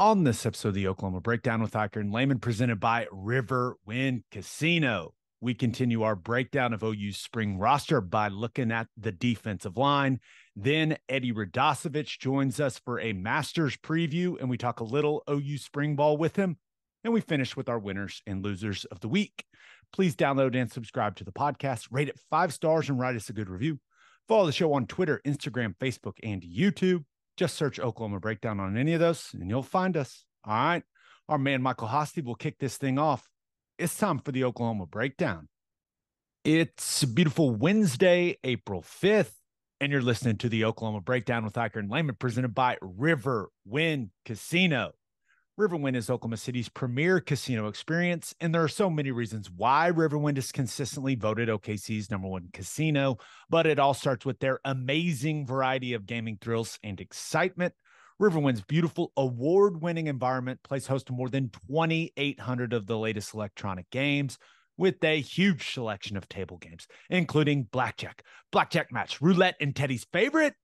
On this episode of the Oklahoma Breakdown with Ikard and Lehman, presented by Riverwind Casino, we continue our breakdown of OU's spring roster by looking at the defensive line. Then Eddie Radosevich joins us for a Masters preview, and we talk a little OU spring ball with him. And we finish with our winners and losers of the week. Please download and subscribe to the podcast, rate it five stars, and write us a good review. Follow the show on Twitter, Instagram, Facebook, and YouTube. Just search Oklahoma Breakdown on any of those and you'll find us. All right. Our man Michael Hosty will kick this thing off. It's time for the Oklahoma Breakdown. It's a beautiful Wednesday, April 5th, and you're listening to the Oklahoma Breakdown with Ikard and Lehman presented by River Wind Casino. Riverwind is Oklahoma City's premier casino experience, and there are so many reasons why Riverwind is consistently voted OKC's number one casino. But it all starts with their amazing variety of gaming thrills and excitement. Riverwind's beautiful award winning environment plays host to more than 2,800 of the latest electronic games with a huge selection of table games, including blackjack, blackjack match, roulette, and Teddy's favorite,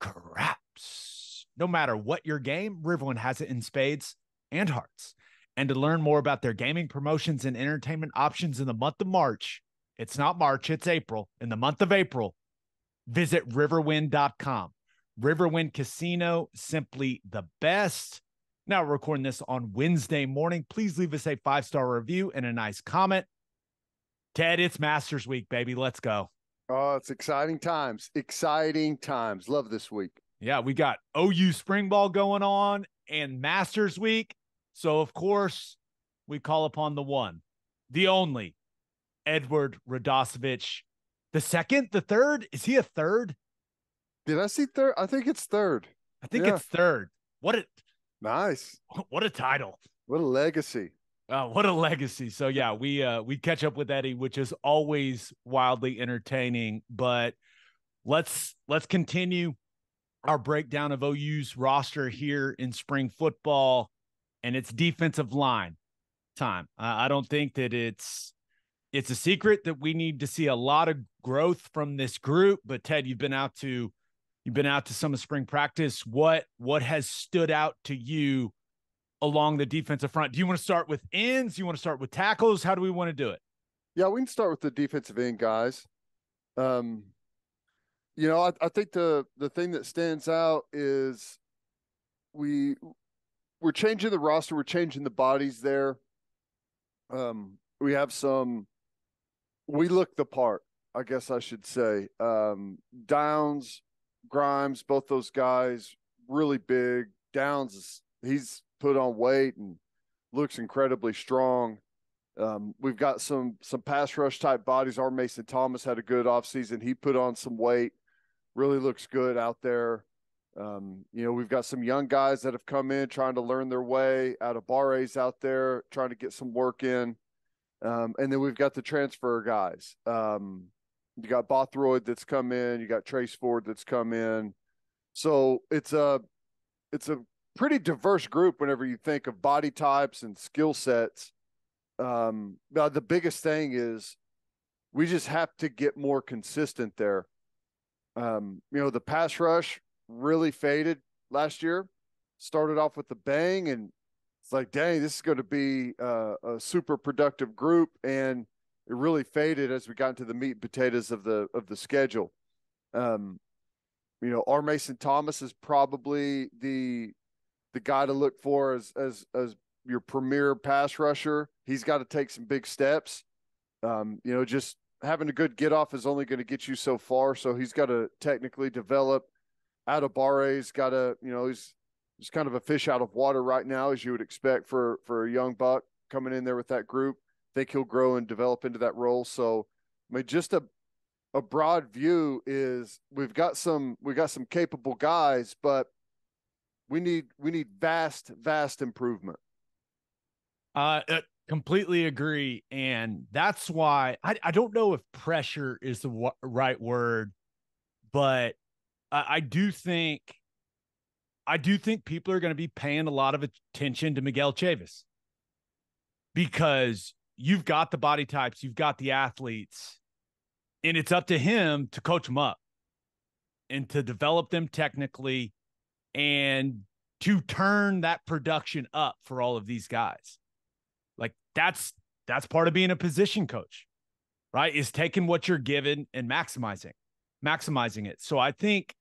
craps. No matter what your game, Riverwind has it in spades and hearts. And to learn more about their gaming promotions and entertainment options in the month of March, it's not March, it's April. In the month of April, visit riverwind.com. Riverwind Casino, simply the best. Now, we're recording this on Wednesday morning. Please leave us a five star review and a nice comment. Ted, it's Masters Week, baby. Let's go. Oh, it's exciting times. Exciting times. Love this week. Yeah, we got OU spring ball going on and Masters Week. So, of course, we call upon the one, the only Edward Radosevich. The second, the third, is he a third? Did I see third? I think it's third. I think yeah. it's third. What a nice. What a title. What a legacy. Uh, what a legacy. So yeah, we uh we catch up with Eddie, which is always wildly entertaining. But let's let's continue our breakdown of OU's roster here in spring football and its defensive line time. Uh, I don't think that it's it's a secret that we need to see a lot of growth from this group. But Ted, you've been out to you've been out to some of spring practice. What what has stood out to you along the defensive front? Do you want to start with ends? Do you want to start with tackles? How do we want to do it? Yeah, we can start with the defensive end guys. Um, you know, I, I think the the thing that stands out is we we're changing the roster, we're changing the bodies there. Um, we have some. We look the part, I guess I should say. Um, Downs, Grimes, both those guys, really big. Downs, is he's put on weight and looks incredibly strong. Um, we've got some some pass rush type bodies. R. Mason Thomas had a good offseason. He put on some weight, really looks good out there. Um, you know, we've got some young guys that have come in trying to learn their way out of Barres out there, trying to get some work in. Um, and then we've got the transfer guys. Um, you got Bothroyd that's come in, you got Trace Ford that's come in. So it's a it's a pretty diverse group whenever you think of body types and skill sets. Um, the biggest thing is we just have to get more consistent there. Um, you know, the pass rush really faded last year. Started off with the bang, and it's like, dang, this is going to be uh, a super productive group, and it really faded as we got into the meat and potatoes of the of the schedule. Um, you know, R. Mason Thomas is probably the the guy to look for as as as your premier pass rusher. He's got to take some big steps. Um, you know, just having a good get off is only going to get you so far. So he's got to technically develop Barre's got a, you know, he's just kind of a fish out of water right now, as you would expect for for a young buck coming in there with that group. I think he'll grow and develop into that role. So, I mean, just a a broad view is we've got some we got some capable guys, but we need we need vast vast improvement. Uh, uh completely agree, and that's why I I don't know if pressure is the w- right word, but I, do think I do think people are going to be paying a lot of attention to Miguel Chavis because you've got the body types, you've got the athletes, and it's up to him to coach them up and to develop them technically and to turn that production up for all of these guys. Like that's that's part of being a position coach, right? Is taking what you're given and maximizing, maximizing it. So I think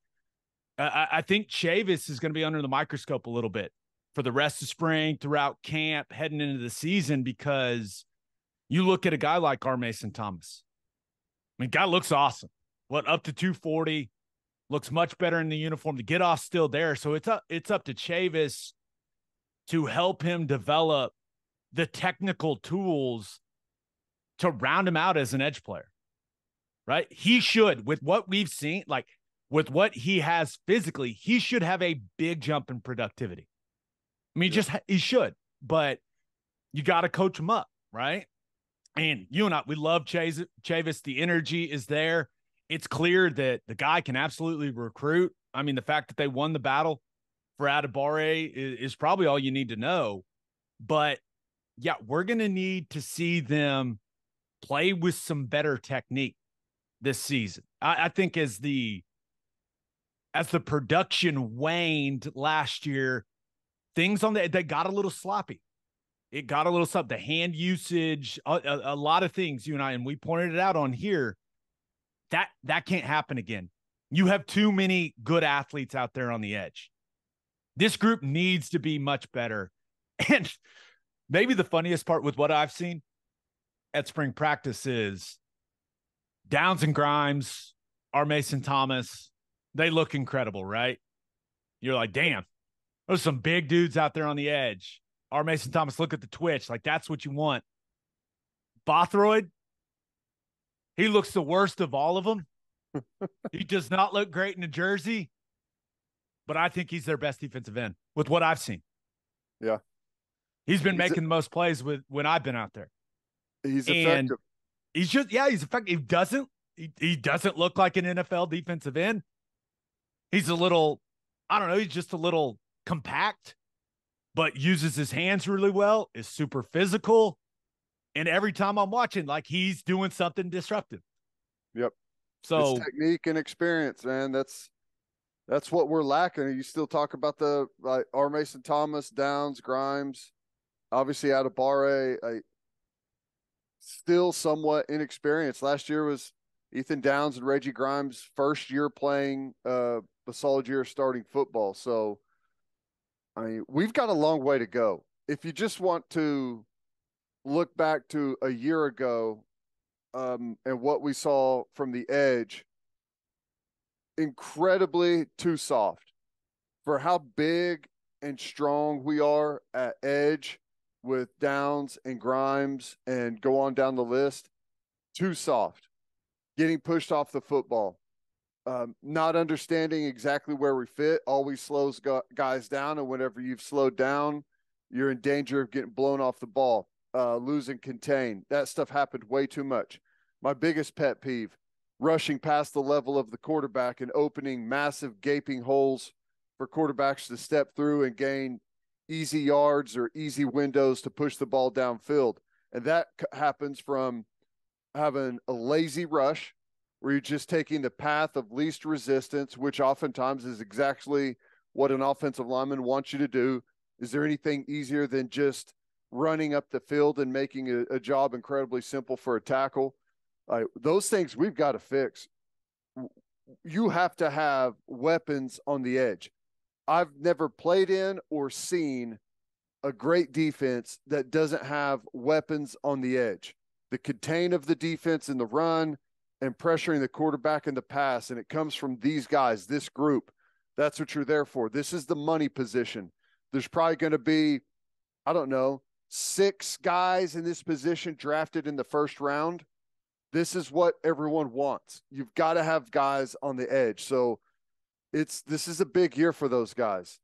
I, I think Chavis is going to be under the microscope a little bit for the rest of spring, throughout camp, heading into the season, because you look at a guy like R. Mason Thomas. I mean, guy looks awesome. What up to 240, looks much better in the uniform. The get off still there. So it's up, it's up to Chavis to help him develop the technical tools to round him out as an edge player. Right? He should, with what we've seen, like with what he has physically, he should have a big jump in productivity. I mean, yeah. just he should, but you got to coach him up, right? And you and I, we love Chavis. Chavis. The energy is there. It's clear that the guy can absolutely recruit. I mean, the fact that they won the battle for Adebawore is, is probably all you need to know. But yeah, we're going to need to see them play with some better technique this season. I, I think as the as the production waned last year, things on the they got a little sloppy. It got a little sloppy. The hand usage, a, a, a lot of things, you and I, and we pointed it out on here. That that can't happen again. You have too many good athletes out there on the edge. This group needs to be much better. And maybe the funniest part with what I've seen at spring practice is Downs and Grimes, R. Mason Thomas, they look incredible, right? You're like, damn, there's some big dudes out there on the edge. R. Mason Thomas, look at the twitch. Like, that's what you want. Bothroyd, he looks the worst of all of them. he does not look great in a jersey, but I think he's their best defensive end with what I've seen. Yeah. He's been he's making a- the most plays with when I've been out there. He's and effective. He's just yeah, he's effective. He doesn't he, he doesn't look like an NFL defensive end, He's a little, I don't know, he's just a little compact, but uses his hands really well, is super physical. And every time I'm watching, like he's doing something disruptive. Yep. So it's technique and experience, man. That's that's what we're lacking. You still talk about the like R. Mason Thomas, Downs, Grimes, obviously out Adebawore. I, still somewhat inexperienced. Last year was Ethan Downs and Reggie Grimes' first year playing uh, a solid year starting football. So, I mean, we've got a long way to go. If you just want to look back to a year ago um, and what we saw from the edge, incredibly too soft for how big and strong we are at edge with Downs and Grimes and go on down the list. Too soft, getting pushed off the football um, not understanding exactly where we fit always slows guys down. And whenever you've slowed down, you're in danger of getting blown off the ball, uh, losing contain. That stuff happened way too much. My biggest pet peeve rushing past the level of the quarterback and opening massive gaping holes for quarterbacks to step through and gain easy yards or easy windows to push the ball downfield. And that happens from having a lazy rush where you're just taking the path of least resistance, which oftentimes is exactly what an offensive lineman wants you to do. Is there anything easier than just running up the field and making a, a job incredibly simple for a tackle? Uh, those things we've got to fix. You have to have weapons on the edge. I've never played in or seen a great defense that doesn't have weapons on the edge. The contain of the defense in the run, and pressuring the quarterback in the pass, and it comes from these guys, this group. That's what you're there for. This is the money position. There's probably going to be, I don't know, six guys in this position drafted in the first round. This is what everyone wants. You've got to have guys on the edge. So it's this is a big year for those guys.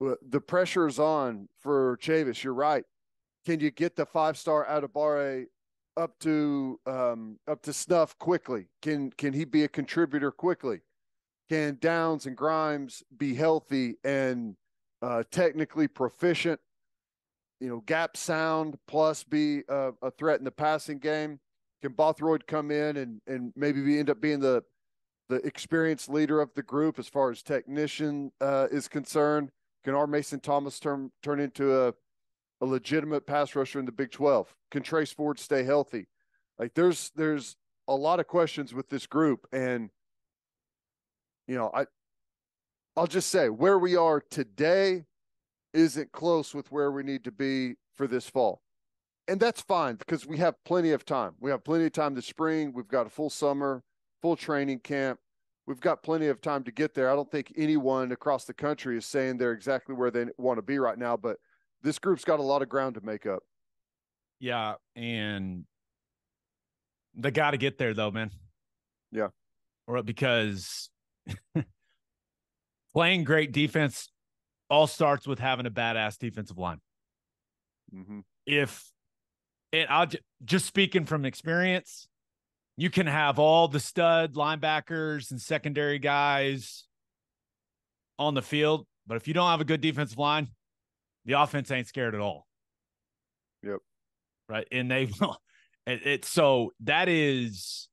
The pressure is on for Chavis. You're right. Can you get the five star Adebawore up to um, up to snuff quickly? Can can he be a contributor quickly? Can Downs and Grimes be healthy and uh, technically proficient? You know, gap sound plus be a, a, threat in the passing game. Can Bothroyd come in and and maybe be, end up being the the experienced leader of the group as far as technician uh, is concerned? Can R. Mason Thomas turn turn into a a legitimate pass rusher in the Big 12? Can Trace Ford stay healthy? Like there's there's a lot of questions with this group and you know, I I'll just say where we are today isn't close with where we need to be for this fall. And that's fine because we have plenty of time. We have plenty of time this spring. We've got a full summer, full training camp. We've got plenty of time to get there. I don't think anyone across the country is saying they're exactly where they want to be right now, but this group's got a lot of ground to make up. Yeah. And they got to get there, though, man. Yeah. Or because playing great defense all starts with having a badass defensive line. Mm-hmm. If and I'll j- just speaking from experience, you can have all the stud linebackers and secondary guys on the field, but if you don't have a good defensive line, the offense ain't scared at all. Yep. Right. And they will. It, it so that is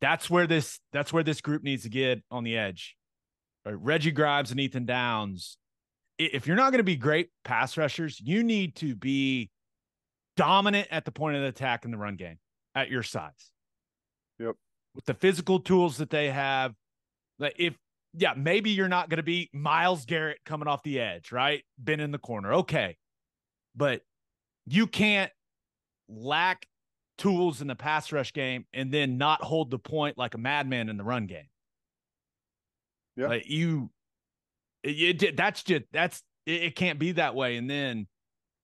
that's where this that's where this group needs to get on the edge. Right? Reggie Grimes and Ethan Downs. If you're not going to be great pass rushers, you need to be dominant at the point of the attack in the run game at your size. Yep. With the physical tools that they have, like if yeah, maybe you're not going to be Myles Garrett coming off the edge, right? Been in the corner. Okay. But you can't lack tools in the pass rush game and then not hold the point like a madman in the run game. Yeah. Like you, it, it, that's just, that's, it, it, can't be that way. And then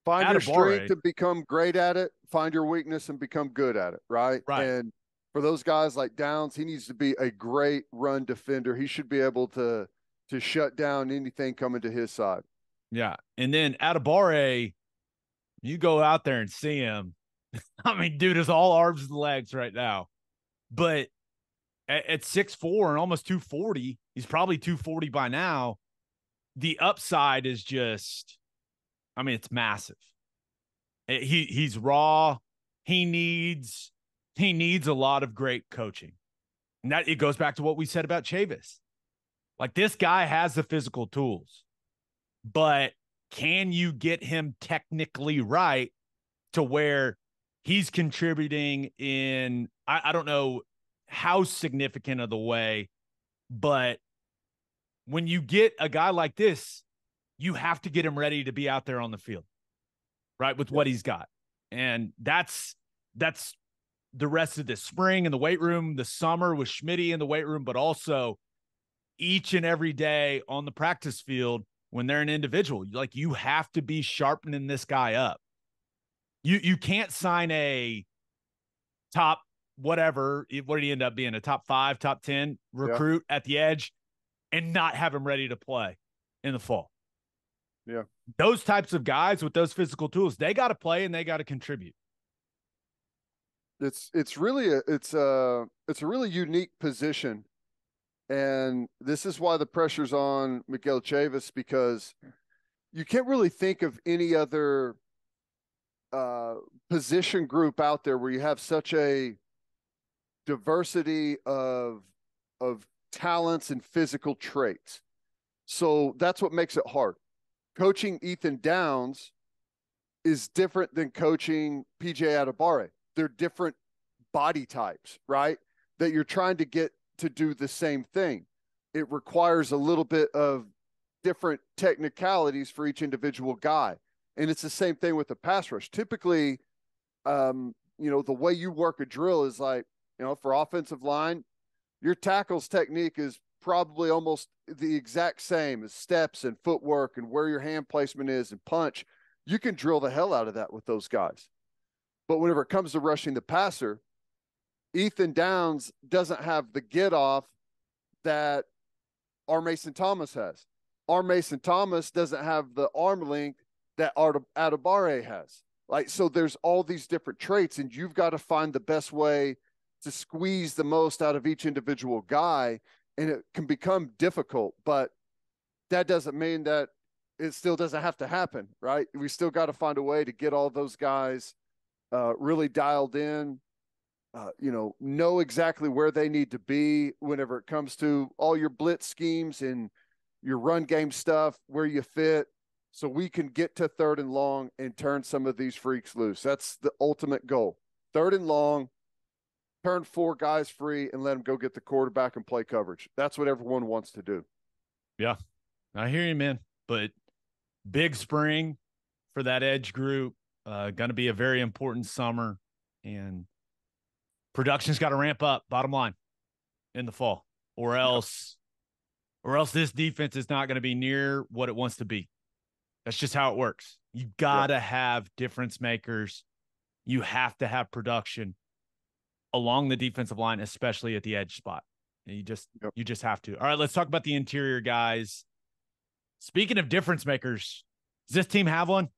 find your strength and become great at it, find your weakness and become good at it. Right. Right. And for those guys like Downs, he needs to be a great run defender. He should be able to, to shut down anything coming to his side. Yeah. And then Adebawore, you go out there and see him I mean, dude is all arms and legs right now. But at, at 6'4 and almost 240, he's probably 240 by now. The upside is just, I mean, it's massive. He he's raw. He needs he needs a lot of great coaching. And that it goes back to what we said about Chavis. Like this guy has the physical tools, but can you get him technically right to where he's contributing in I, I don't know how significant of the way, but when you get a guy like this, you have to get him ready to be out there on the field, right? With what he's got. And that's that's the rest of the spring in the weight room, the summer with Schmitty in the weight room, but also each and every day on the practice field when they're an individual. Like you have to be sharpening this guy up. You you can't sign a top whatever. What did he end up being? A top five, top ten recruit yeah. at the edge, and not have him ready to play in the fall. Yeah, those types of guys with those physical tools, they got to play and they got to contribute. It's it's really a it's a it's a really unique position, and this is why the pressure's on Miguel Chavis because you can't really think of any other uh, position group out there where you have such a diversity of of talents and physical traits. So that's what makes it hard. Coaching Ethan Downs is different than coaching PJ Adebawore. They're different body types, right? That you're trying to get to do the same thing. It requires a little bit of different technicalities for each individual guy. And it's the same thing with the pass rush. Typically, um, you know, the way you work a drill is like, you know, for offensive line, your tackles technique is probably almost the exact same as steps and footwork and where your hand placement is and punch. You can drill the hell out of that with those guys. But whenever it comes to rushing the passer, Ethan Downs doesn't have the get off that R. Mason Thomas has. R. Mason Thomas doesn't have the arm length that Adebawore has. Like, so there's all these different traits, and you've got to find the best way to squeeze the most out of each individual guy. And it can become difficult, but that doesn't mean that it still doesn't have to happen, right? We still got to find a way to get all those guys uh, really dialed in, uh, you know, know exactly where they need to be whenever it comes to all your blitz schemes and your run game stuff, where you fit, so we can get to third and long and turn some of these freaks loose. That's the ultimate goal. Third and long, turn four guys free and let them go get the quarterback and play coverage. That's what everyone wants to do. Yeah, I hear you, man. But big spring for that edge group. Uh, going to be a very important summer, and production's got to ramp up. Bottom line, in the fall, or else, or else this defense is not going to be near what it wants to be. That's just how it works. You got to have difference makers. You have to have production along the defensive line, especially at the edge spot. And you just Yep. you just have to. All right, let's talk about the interior guys. Speaking of difference makers, does this team have one?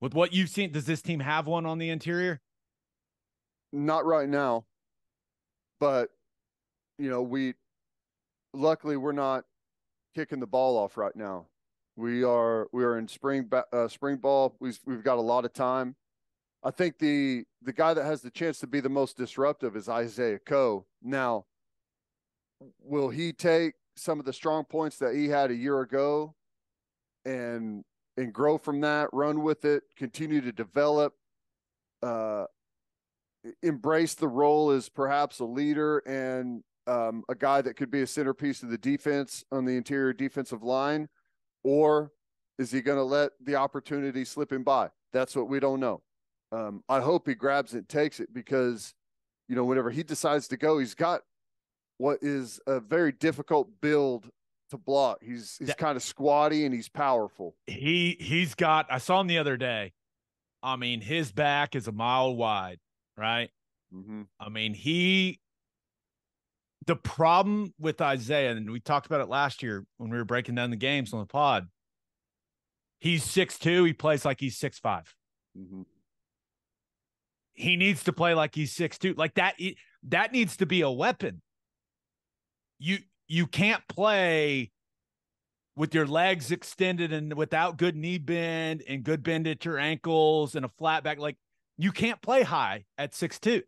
With what you've seen, does this team have one on the interior? Not right now, but you know, we luckily we're not kicking the ball off right now. We are we are in spring uh, spring ball. We've we've got a lot of time. I think the the guy that has the chance to be the most disruptive is Isaiah Coe. Now, will he take some of the strong points that he had a year ago and and grow from that, run with it, continue to develop, uh, embrace the role as perhaps a leader and um, a guy that could be a centerpiece of the defense on the interior defensive line, or is he going to let the opportunity slip him by? That's what we don't know. Um, I hope he grabs it, and takes it because, you know, whenever he decides to go, he's got what is a very difficult build to block. He's he's kind of squatty and he's powerful. He he's got I saw him the other day. I mean, his back is a mile wide, right? Mm-hmm. I mean, he the problem with Isaiah, and we talked about it last year when we were breaking down the games on the pod. He's six two. He plays like he's six five. Mm-hmm. He needs to play like he's six two. Like that. That needs to be a weapon. You you can't play with your legs extended and without good knee bend and good bend at your ankles and a flat back. Like you can't play high at six two.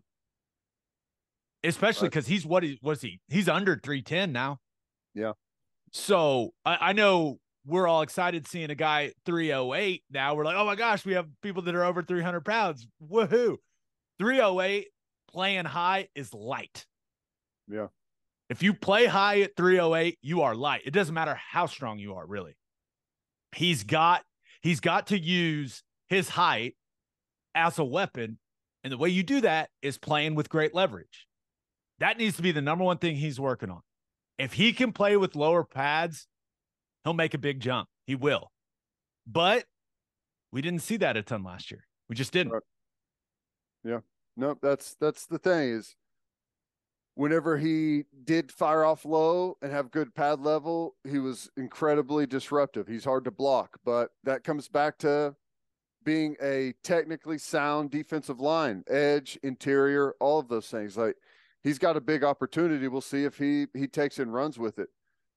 Especially Right. because he's what he was he? He's under 310 now. Yeah. So I, I know we're all excited seeing a guy 308 now. We're like, oh my gosh, we have people that are over 300 pounds. Woohoo. 308 playing high is light. Yeah. If you play high at 308, you are light. It doesn't matter how strong you are, really. He's got he's got to use his height as a weapon. And the way you do that is playing with great leverage. That needs to be the number one thing he's working on. If he can play with lower pads, he'll make a big jump. He will. But we didn't see that a ton last year. We just didn't. Right. Nope, that's that's the thing is whenever he did fire off low and have good pad level, he was incredibly disruptive. He's hard to block, but that comes back to being a technically sound defensive line, edge, interior, all of those things. Like he's got a big opportunity. We'll see if he he takes and runs with it.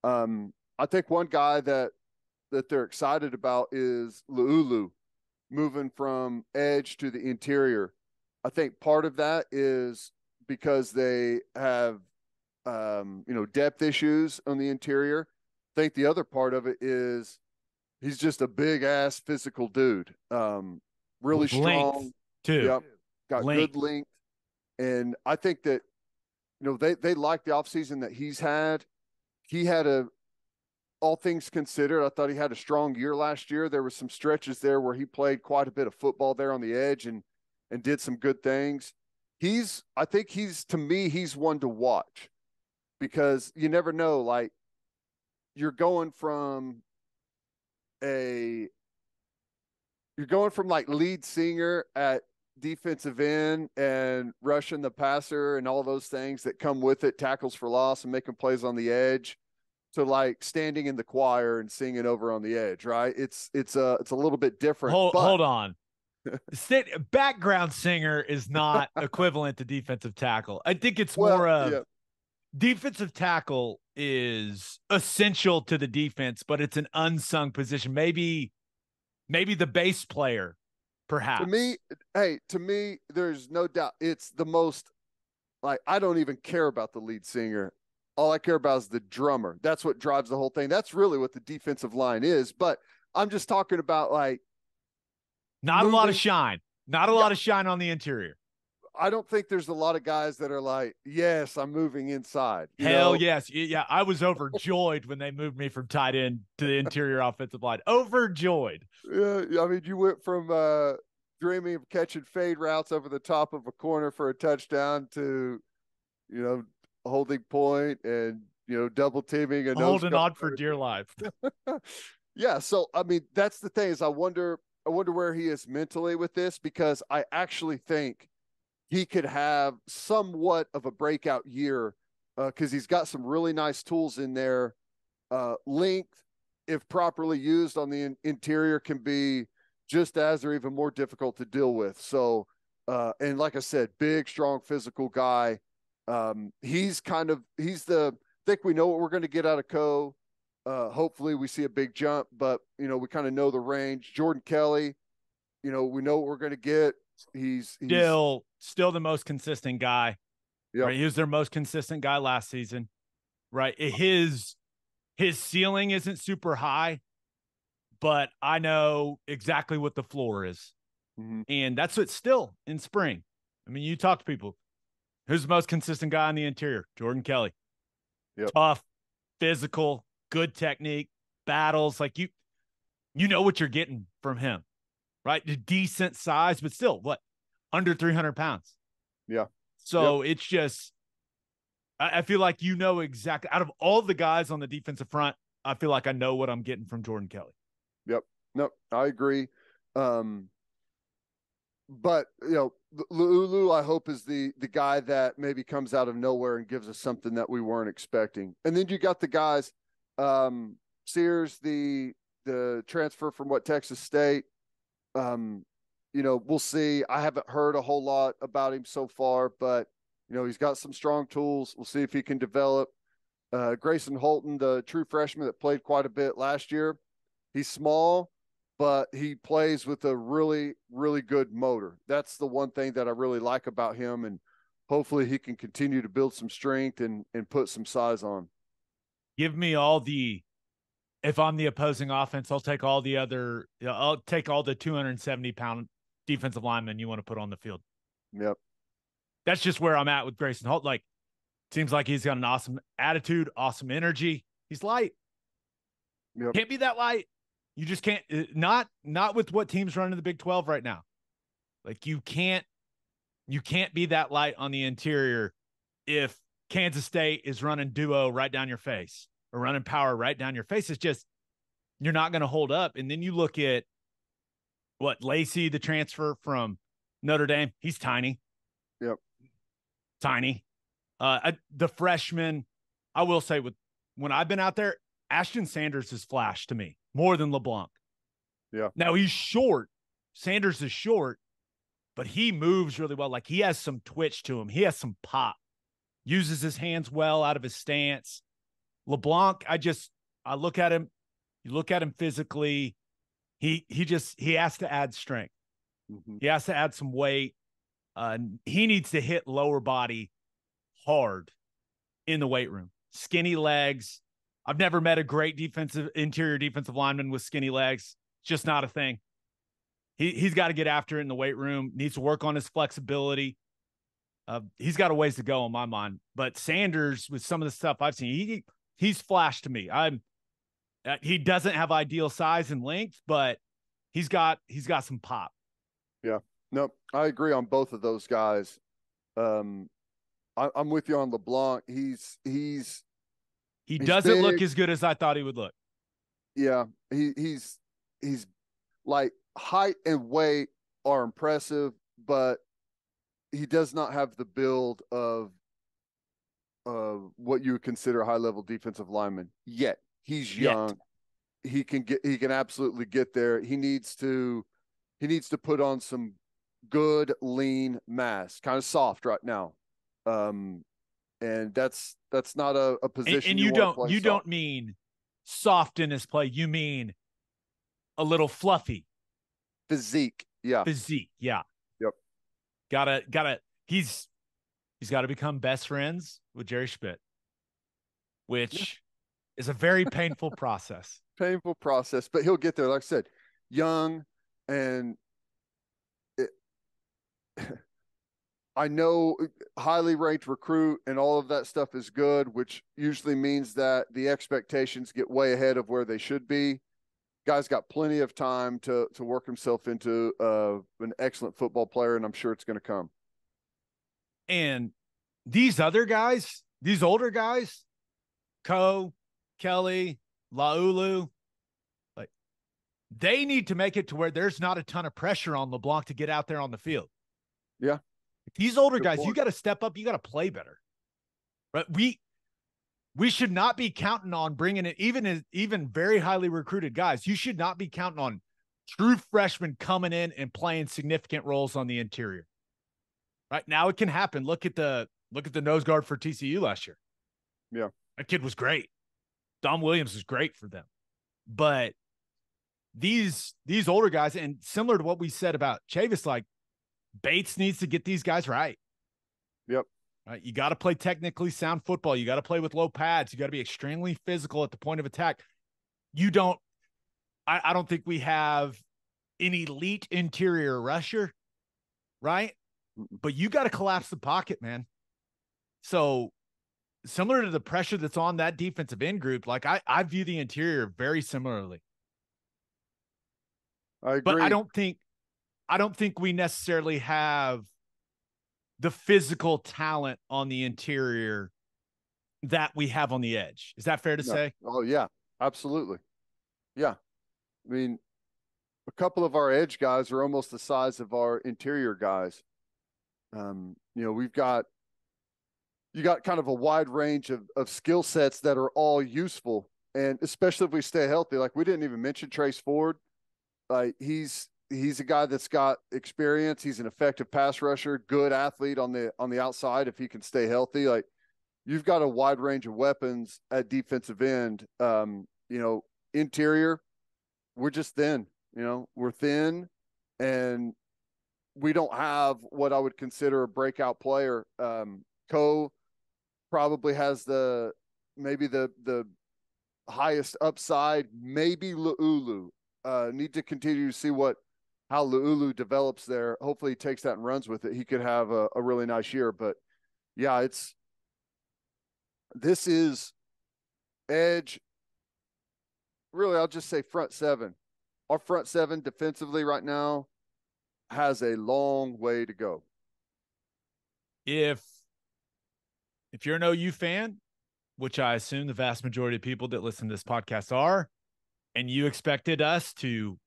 Um, I think one guy that that they're excited about is Laulu moving from edge to the interior. I think part of that is because they have, um, you know, depth issues on the interior. I think the other part of it is he's just a big ass physical dude. Um, really strong. length, too. Yep. Got Length. good length. And I think that, you know, they, they like the offseason that he's had. He had a, all things considered, I thought he had a strong year last year. There were some stretches there where he played quite a bit of football there on the edge and and did some good things. He's I think he's to me he's one to watch because you never know like you're going from a you're going from like lead singer at defensive end and rushing the passer and all those things that come with it, tackles for loss and making plays on the edge to like standing in the choir and singing over on the edge, right? It's it's a it's a little bit different. Hold, but- hold on. Sit, background singer is not equivalent to defensive tackle. I think it's well, more of yeah, defensive tackle is essential to the defense, but it's an unsung position. Maybe, maybe the bass player, perhaps. to me, hey, to me, there's no doubt it's the most like I don't even care about the lead singer. all I care about is the drummer. That's what drives the whole thing. That's really what the defensive line is. But I'm just talking about like not moving. a lot of shine, not a yeah. lot of shine on the interior. I don't think there's a lot of guys that are like, yes, I'm moving inside. Hell know? yes. Yeah. I was overjoyed when they moved me from tight end to the interior offensive line. Overjoyed. Yeah. I mean, you went from uh, dreaming of catching fade routes over the top of a corner for a touchdown to, you know, holding point and, you know, double teaming and holding on for dear life. yeah. So, I mean, that's the thing is I wonder, I wonder where he is mentally with this because I actually think he could have somewhat of a breakout year because uh, he's got some really nice tools in there. Uh, length, if properly used on the in- interior, can be just as or even more difficult to deal with. So, uh, and like I said, big, strong, physical guy. Um, he's kind of he's the I think we know what we're going to get out of Coe. Uh, hopefully, we see a big jump, but you know we kind of know the range. Jordan Kelley, you know we know what we're going to get. He's, he's still still the most consistent guy. Yeah, right? he was their most consistent guy last season. Right, his his ceiling isn't super high, but I know exactly what the floor is, mm-hmm. and that's what still in spring. I mean, you talk to people. Who's the most consistent guy on the interior? Jordan Kelley. Yep. Tough, physical, good technique, battles. Like you, you know what you're getting from him right? The decent size, but still, what under 300 pounds? Yeah. So yep. it's just, I, I feel like you know exactly out of all the guys on the defensive front, I feel like I know what I'm getting from Jordan Kelley. Yep. No, I agree. Um, but you know, Laulu, I hope is the the guy that maybe comes out of nowhere and gives us something that we weren't expecting. And then you got the guys, um, Sears, the the transfer from what Texas State, um, you know, we'll see. I haven't heard a whole lot about him so far, but you know, he's got some strong tools. We'll see if he can develop. Uh, Gracen Halton, the true freshman that played quite a bit last year, he's small, but he plays with a really, really good motor. That's the one thing that I really like about him, and hopefully he can continue to build some strength and and put some size on. Give me all the if I'm the opposing offense, I'll take all the other, I'll take all the 270 pound defensive linemen you want to put on the field. Yep. That's just where I'm at with Gracen Holt. Like, seems like he's got an awesome attitude, awesome energy. He's light. Yep. Can't be that light. You just can't. Uh, not not with what teams run in the Big Twelve right now. Like you can't you can't be that light on the interior if Kansas State is running duo right down your face or running power right down your face. It's just you're not going to hold up. And then you look at what Lacey, the transfer from Notre Dame, he's tiny. Yep. Tiny. Uh, the freshman, I will say, with when I've been out there, Ashton Sanders has flashed to me more than LeBlanc. Yeah. Now he's short. Sanders is short, but he moves really well. Like he has some twitch to him. He has some pop. Uses his hands well out of his stance. LeBlanc, I just I look at him, you look at him physically, he he just he has to add strength. Mm-hmm. He has to add some weight. Uh, he needs to hit lower body hard in the weight room. Skinny legs. I've never met a great defensive interior defensive lineman with skinny legs. It's just not a thing. He he's got to get after it in the weight room. Needs to work on his flexibility. Uh, he's got a ways to go in my mind. But Sanders, with some of the stuff I've seen, he he's flashed to me. I'm uh, he doesn't have ideal size and length, but he's got he's got some pop. Yeah, no, I agree on both of those guys. Um, I, am with you on LeBlanc. He's he's he he's doesn't big. look as good as I thought he would look. Yeah, he he's he's like height and weight are impressive, but he does not have the build of uh, what you would consider a high level defensive lineman yet. He's young. Yet. He can get he can absolutely get there. He needs to he needs to put on some good lean mass, kind of soft right now. Um and that's that's not a, a position and, and you, you don't you soft. don't mean soft in his play. You mean a little fluffy. Physique. Yeah. Physique. Yeah. Gotta gotta he's he's got to become best friends with Jerry Schmidt. which is a very painful process. Painful process, but he'll get there. Like I said, young and it, I know uh, highly ranked recruit and all of that stuff is good, which usually means that the expectations get way ahead of where they should be. Guy's got plenty of time to to work himself into uh, an excellent football player, and I'm sure it's going to come. And these other guys, these older guys, Coe, Kelley, Laulu, like they need to make it to where there's not a ton of pressure on LeBlanc to get out there on the field. Yeah. These older Good guys, point. you got to step up. You got to play better. Right? We we should not be counting on bringing it even even very highly recruited guys. You should not be counting on true freshmen coming in and playing significant roles on the interior. Right now, it can happen. Look at the look at the nose guard for TCU last year. Yeah, that kid was great. Dom Williams was great for them, but these these older guys, and similar to what we said about Chavis, like Bates needs to get these guys right. Yep. Right. You got to play technically sound football. You got to play with low pads. You got to be extremely physical at the point of attack. You don't, I, I don't think we have an elite interior rusher, right? But you got to collapse the pocket, man. So similar to the pressure that's on that defensive end group, like I, I view the interior very similarly. I agree. But I don't think I don't think we necessarily have the physical talent on the interior that we have on the edge. Is that fair to no. say? Oh yeah, absolutely. Yeah. I mean, a couple of our edge guys are almost the size of our interior guys. Um, you know, we've got you got kind of a wide range of, of skill sets that are all useful. And especially if we stay healthy, like we didn't even mention Trace Ford. Like he's he's a guy that's got experience. He's an effective pass rusher, good athlete on the on the outside if he can stay healthy. Like you've got a wide range of weapons at defensive end. Um, you know, interior, we're just thin. You know, we're thin, and we don't have what I would consider a breakout player. Um, Coe probably has the maybe the the highest upside. Maybe Laulu. Uh, need to continue to see what how Laulu develops there. Hopefully, he takes that and runs with it. He could have a, a really nice year. But yeah, it's this is edge. Really, I'll just say front seven. Our front seven defensively right now has a long way to go. If if you're an OU fan, which I assume the vast majority of people that listen to this podcast are, and you expected us to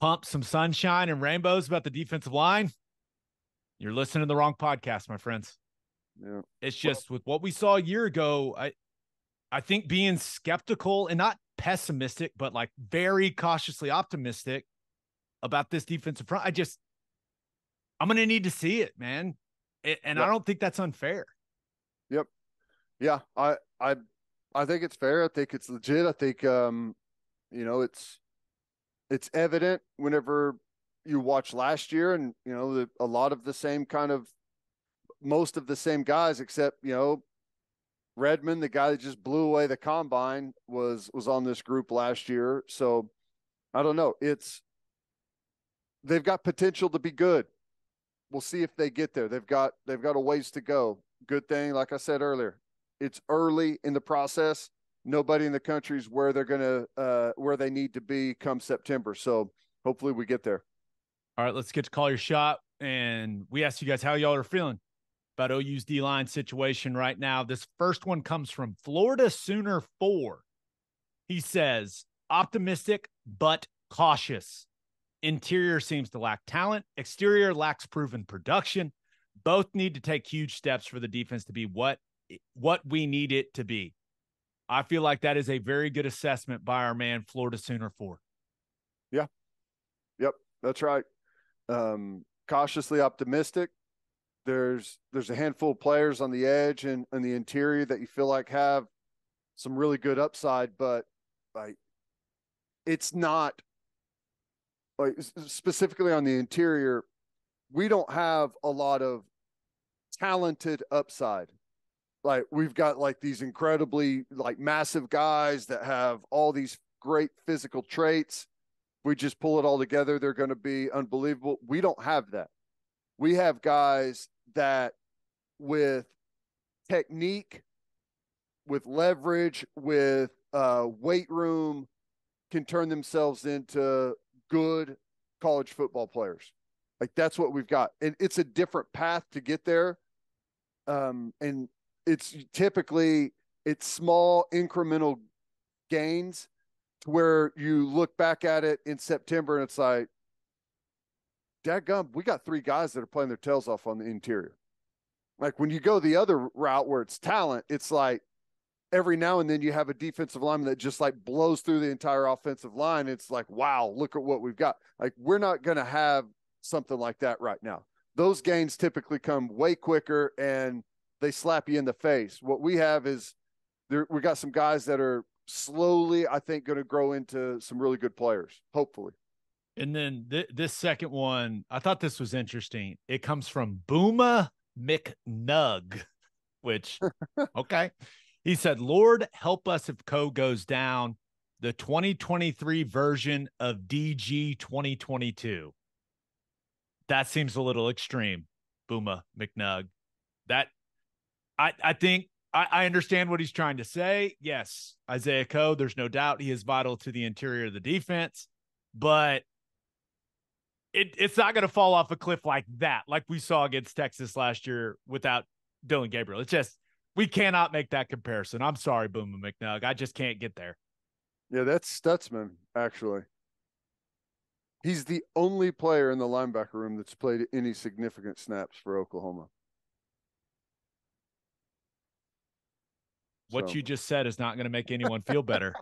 pump some sunshine and rainbows about the defensive line, you're listening to the wrong podcast, my friends. Yeah. It's just well, with what we saw a year ago, I I think being skeptical and not pessimistic, but like very cautiously optimistic about this defensive front. I just I'm gonna need to see it, man. and yep. I don't think that's unfair. Yep. Yeah, I I I think it's fair. I think it's legit. I think um, you know, it's it's evident whenever you watch last year and you know the, a lot of the same kind of most of the same guys except you know redmond the guy that just blew away the combine was was on this group last year. So i don't know. It's they've got potential to be good. We'll see if they get there. They've got they've got a ways to go. Good thing like i said earlier it's early in the process nobody in the country is where they're going to uh, where they need to be come September. So hopefully we get there. All right, let's get to call your shot. And we asked you guys how y'all are feeling about OU's D line situation right now. This first one comes from Florida Sooner Four. He says, optimistic but cautious. Interior seems to lack talent. Exterior lacks proven production. Both need to take huge steps for the defense to be what what we need it to be. I feel like that is a very good assessment by our man Florida Sooner four. Yeah. Yep, that's right. Um, cautiously optimistic. There's there's a handful of players on the edge and, and the interior that you feel like have some really good upside, but like it's not like specifically on the interior, we don't have a lot of talented upside. Like we've got like these incredibly like massive guys that have all these great physical traits. We just pull it all together, they're going to be unbelievable. We don't have that. We have guys that with technique, with leverage, with uh, weight room, can turn themselves into good college football players. Like that's what we've got. And it's a different path to get there. Um, and it's typically it's small incremental gains to where you look back at it in September and it's like, gum, we got three guys that are playing their tails off on the interior. Like when you go the other route where it's talent, it's like every now and then you have a defensive lineman that just like blows through the entire offensive line. It's like, wow, look at what we've got. Like we're not going to have something like that right now. Those gains typically come way quicker and they slap you in the face. What we have is there we got some guys that are slowly, I think, going to grow into some really good players, hopefully. And then th- this second one, I thought this was interesting. It comes from Booma McNug, which okay. He said, Lord help us if Coe goes down. The 2023 version of DG 2022. That seems a little extreme, Booma McNug. That I, I think I, I understand what he's trying to say. Yes, Isaiah Coe, there's no doubt he is vital to the interior of the defense, but it, it's not going to fall off a cliff like that, like we saw against Texas last year without Dillon Gabriel. It's just we cannot make that comparison. I'm sorry, Booma McNug. I just can't get there. Yeah, that's Stutsman, actually. He's the only player in the linebacker room that's played any significant snaps for Oklahoma. What so. you just said is not going to make anyone feel better.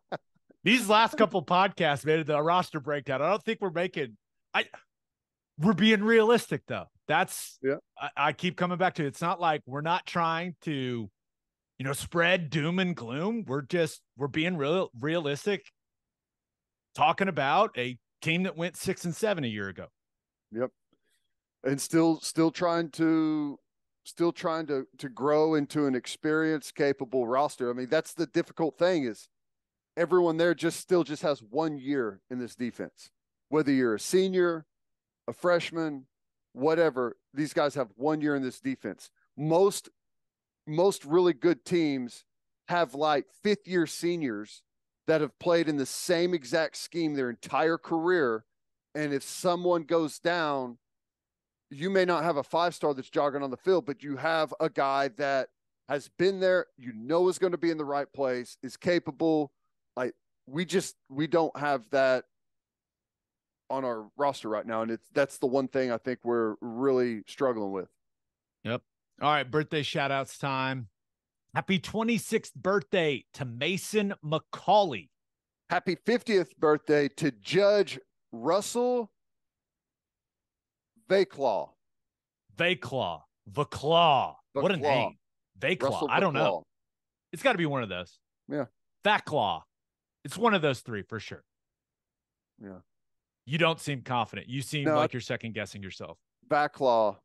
These last couple podcasts made the roster breakdown. I don't think we're making I we're being realistic though. That's yeah. I, I keep coming back to it. It's not like we're not trying to, you know, spread doom and gloom. We're just we're being real realistic, talking about a team that went six and seven a year ago. Yep. And still still trying to still trying to to grow into an experienced, capable roster. I mean, that's the difficult thing is everyone there just still just has one year in this defense. Whether you're a senior, a freshman, whatever, these guys have one year in this defense. Most most really good teams have like fifth year seniors that have played in the same exact scheme their entire career. And if someone goes down, you may not have a five star that's jogging on the field, but you have a guy that has been there, you know is going to be in the right place, is capable. Like we just we don't have that on our roster right now, and it's that's the one thing I think we're really struggling with. Yep. All right, birthday shout outs time. Happy 26th birthday to Mason McCauley. Happy 50th birthday to Judge Russell Vaclaw. Vaclaw. Vaclaw. What a name. Vaclaw. I don't know. It's got to be one of those. Yeah. Vaclaw. It's one of those three for sure. Yeah. You don't seem confident. You seem no, like you're second guessing yourself. Vaclaw.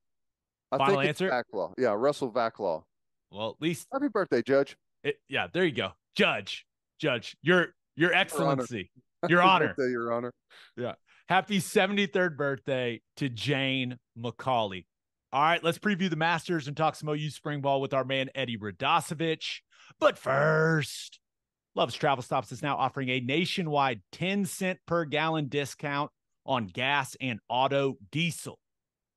I Final answer? Vaclaw. Yeah, Russell Vaclaw. Well, at least happy birthday, Judge. It, yeah, there you go. Judge. Judge. Your your excellency. Your honor. Your, your honor. Yeah. Happy 73rd birthday to Jane McCauley. All right, let's preview the Masters and talk some OU spring ball with our man Eddie Radosevich. But first, Love's Travel Stops is now offering a nationwide 10 cent per gallon discount on gas and auto diesel.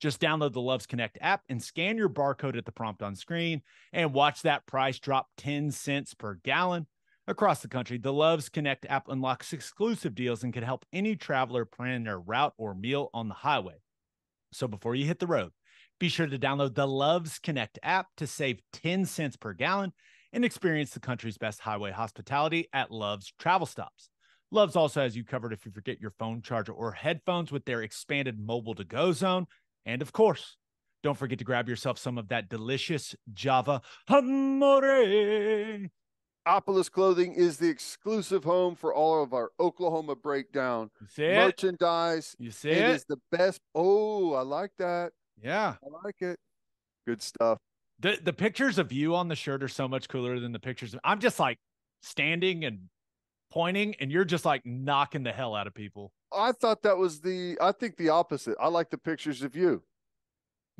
Just download the Loves Connect app and scan your barcode at the prompt on screen and watch that price drop 10 cents per gallon. Across the country, the Loves Connect app unlocks exclusive deals and can help any traveler plan their route or meal on the highway. So before you hit the road, be sure to download the Loves Connect app to save 10 cents per gallon and experience the country's best highway hospitality at Love's Travel Stops. Love's also has you covered if you forget your phone charger or headphones with their expanded mobile to go zone. And of course, don't forget to grab yourself some of that delicious Java Amore Opolis Clothing is the exclusive home for all of our Oklahoma breakdown merchandise. You see it? It is the best. Oh, I like that. Yeah. I like it. Good stuff. The the pictures of you on the shirt are so much cooler than the pictures. Of, I'm just like standing and pointing, and you're just like knocking the hell out of people. I thought that was the. I think the opposite. I like the pictures of you.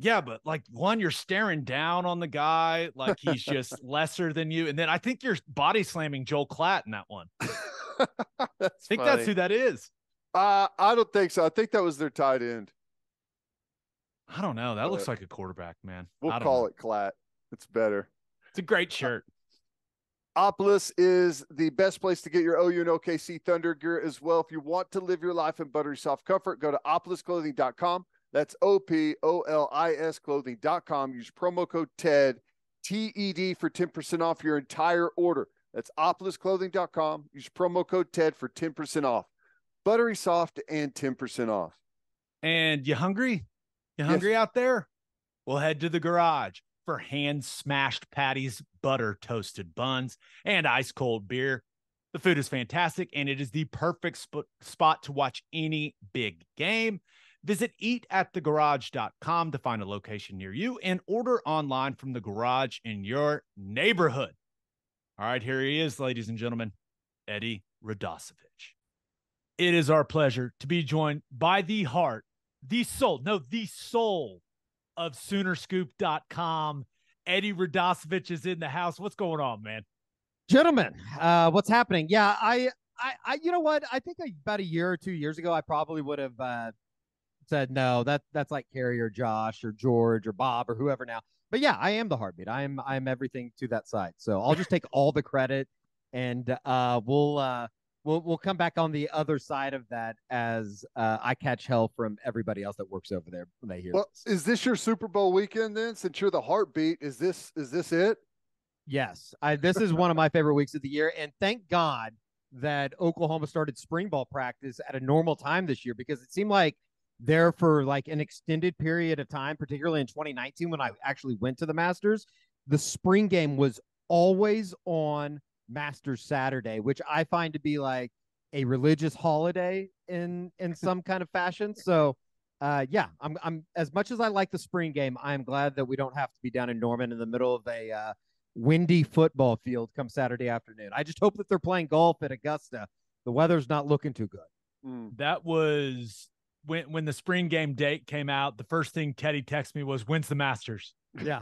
Yeah, but like one, you're staring down on the guy like he's just lesser than you, and then I think you're body slamming Joel Klatt in that one. I think funny. that's who that is. Uh, I don't think so. I think that was their tight end. I don't know. That but looks like a quarterback, man. We'll call know. it Klatt. It's better. It's a great shirt. Opolis is the best place to get your OU and OKC Thunder gear as well. If you want to live your life in buttery soft comfort, go to opolisclothing.com. That's O P O L I S clothing.com. Use promo code TED, T E D, for 10% off your entire order. That's opolisclothing.com. Use promo code TED for 10% off. Buttery soft and 10% off. And you hungry? You hungry yes. out there? We'll head to the garage for hand smashed patties, butter toasted buns, and ice cold beer. The food is fantastic and it is the perfect sp- spot to watch any big game. Visit eatatthegarage.com to find a location near you and order online from the garage in your neighborhood. All right, here he is, ladies and gentlemen, Eddie Radosevich. It is our pleasure to be joined by the heart, the soul, no, the soul of Soonerscoop.com. Eddie Radosevich is in the house. What's going on, man? Gentlemen, uh, what's happening? Yeah, I, I, I, you know what? I think about a year or two years ago, I probably would have uh, said no. That that's like Carey or Josh or George or Bob or whoever now. But yeah, I am the heartbeat. I'm I'm everything to that side. So I'll just take all the credit, and uh, we'll uh, we'll we'll come back on the other side of that as uh, I catch hell from everybody else that works over there when they hear. Well, this. is this your Super Bowl weekend then? Since you're the heartbeat, is this is this it? Yes, I, this is one of my favorite weeks of the year, and thank God that Oklahoma started spring ball practice at a normal time this year because it seemed like there for like an extended period of time, particularly in 2019 when I actually went to the Masters, the spring game was always on Masters Saturday, which I find to be like a religious holiday in in some kind of fashion. So uh, yeah, I'm I'm as much as I like the spring game, I'm glad that we don't have to be down in Norman in the middle of a uh, windy football field come Saturday afternoon. I just hope that they're playing golf at Augusta. The weather's not looking too good. Mm. That was when when the spring game date came out. The first thing Teddy texted me was, "When's the Masters?" Yeah,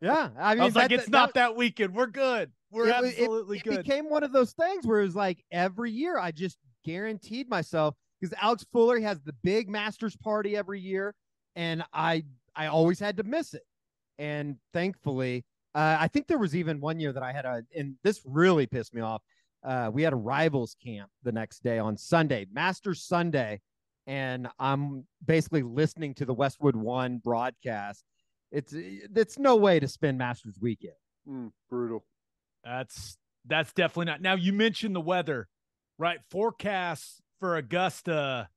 yeah. I mean, I was like, "It's that, not that, that weekend. We're good." We're it, absolutely it, good. It became one of those things where it was like every year I just guaranteed myself because Alex Fuller has the big Masters party every year, and I I always had to miss it. And thankfully, uh, I think there was even one year that I had a, and this really pissed me off. Uh, we had a rivals camp the next day on Sunday, Masters Sunday, and I'm basically listening to the Westwood One broadcast. It's it's no way to spend Masters weekend. Mm, brutal. That's that's definitely not. Now you mentioned the weather, right? Forecasts for Augusta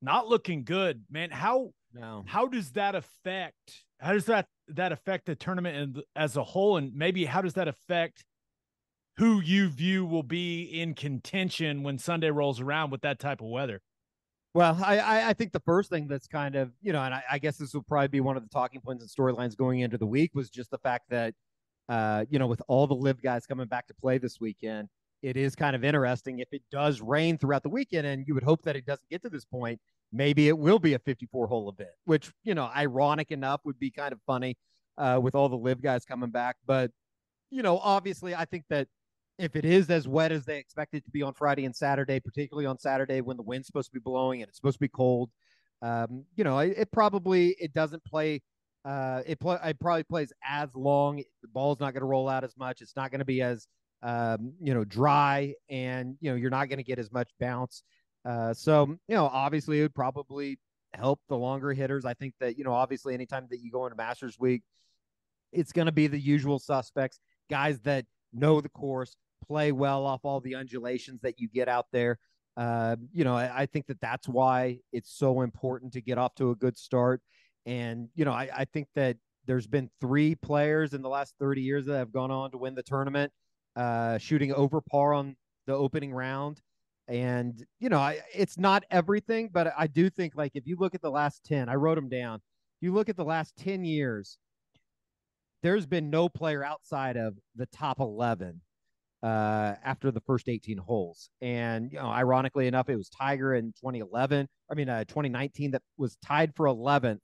not looking good, man. How no. how does that affect how does that that affect the tournament and as a whole and maybe how does that affect who you view will be in contention when Sunday rolls around with that type of weather? Well, I, I think the first thing that's kind of, you know, and I, I guess this will probably be one of the talking points and storylines going into the week was just the fact that uh, you know, with all the LIV guys coming back to play this weekend, it is kind of interesting if it does rain throughout the weekend, and you would hope that it doesn't get to this point. Maybe it will be a 54 hole event, which, you know, ironic enough would be kind of funny uh, with all the LIV guys coming back. But, you know, obviously, I think that if it is as wet as they expect it to be on Friday and Saturday, particularly on Saturday when the wind's supposed to be blowing and it's supposed to be cold, um, you know, it, it probably it doesn't play uh, it, it probably plays as long. The ball's not going to roll out as much. It's not going to be as um, you know dry, and you know you're not going to get as much bounce. Uh, so you know, obviously, it would probably help the longer hitters. I think that you know, obviously, anytime that you go into Masters Week, it's going to be the usual suspects, guys that know the course, play well off all the undulations that you get out there. Uh, you know, I, I think that that's why it's so important to get off to a good start. And, you know, I, I think that there's been three players in the last 30 years that have gone on to win the tournament, uh, shooting over par on the opening round. And, you know, I, it's not everything, but I do think, like, if you look at the last 10, I wrote them down. You look at the last 10 years, there's been no player outside of the top 11 uh, after the first 18 holes. And, you know, ironically enough, it was Tiger in 2011, I mean, uh, 2019 that was tied for 11th.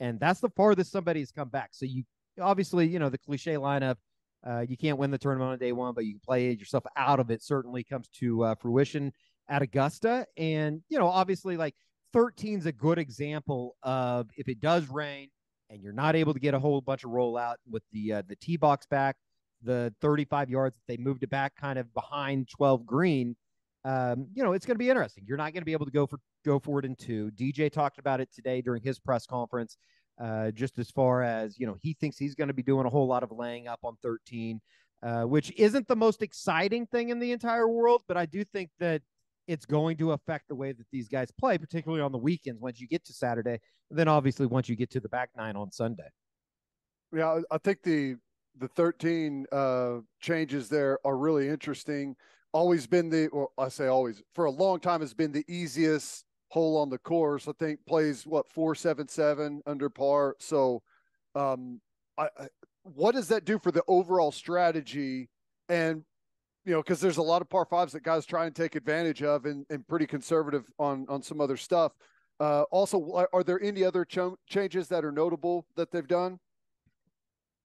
And that's the farthest somebody's come back. So you obviously, you know, the cliche lineup, uh, you can't win the tournament on day one, but you can play yourself out of it. Certainly comes to uh, fruition at Augusta. And, you know, obviously, like 13 is a good example of if it does rain and you're not able to get a whole bunch of rollout with the uh, the tee box back, the 35 yards that they moved it back kind of behind 12 green. Um, you know, it's going to be interesting. You're not going to be able to go for go for it in two. DJ talked about it today during his press conference. Uh, just as far as you know, he thinks he's going to be doing a whole lot of laying up on 13, uh, which isn't the most exciting thing in the entire world, but I do think that it's going to affect the way that these guys play, particularly on the weekends once you get to Saturday. And then obviously once you get to the back nine on Sunday. Yeah, I think the the 13 uh, changes there are really interesting. Always been the, well, I say always, for a long time has been the easiest hole on the course. I think plays what four seven seven under par. So, um, I, I what does that do for the overall strategy? And you know, because there's a lot of par fives that guys try and take advantage of, and, and pretty conservative on on some other stuff. Uh, also, are there any other ch- changes that are notable that they've done?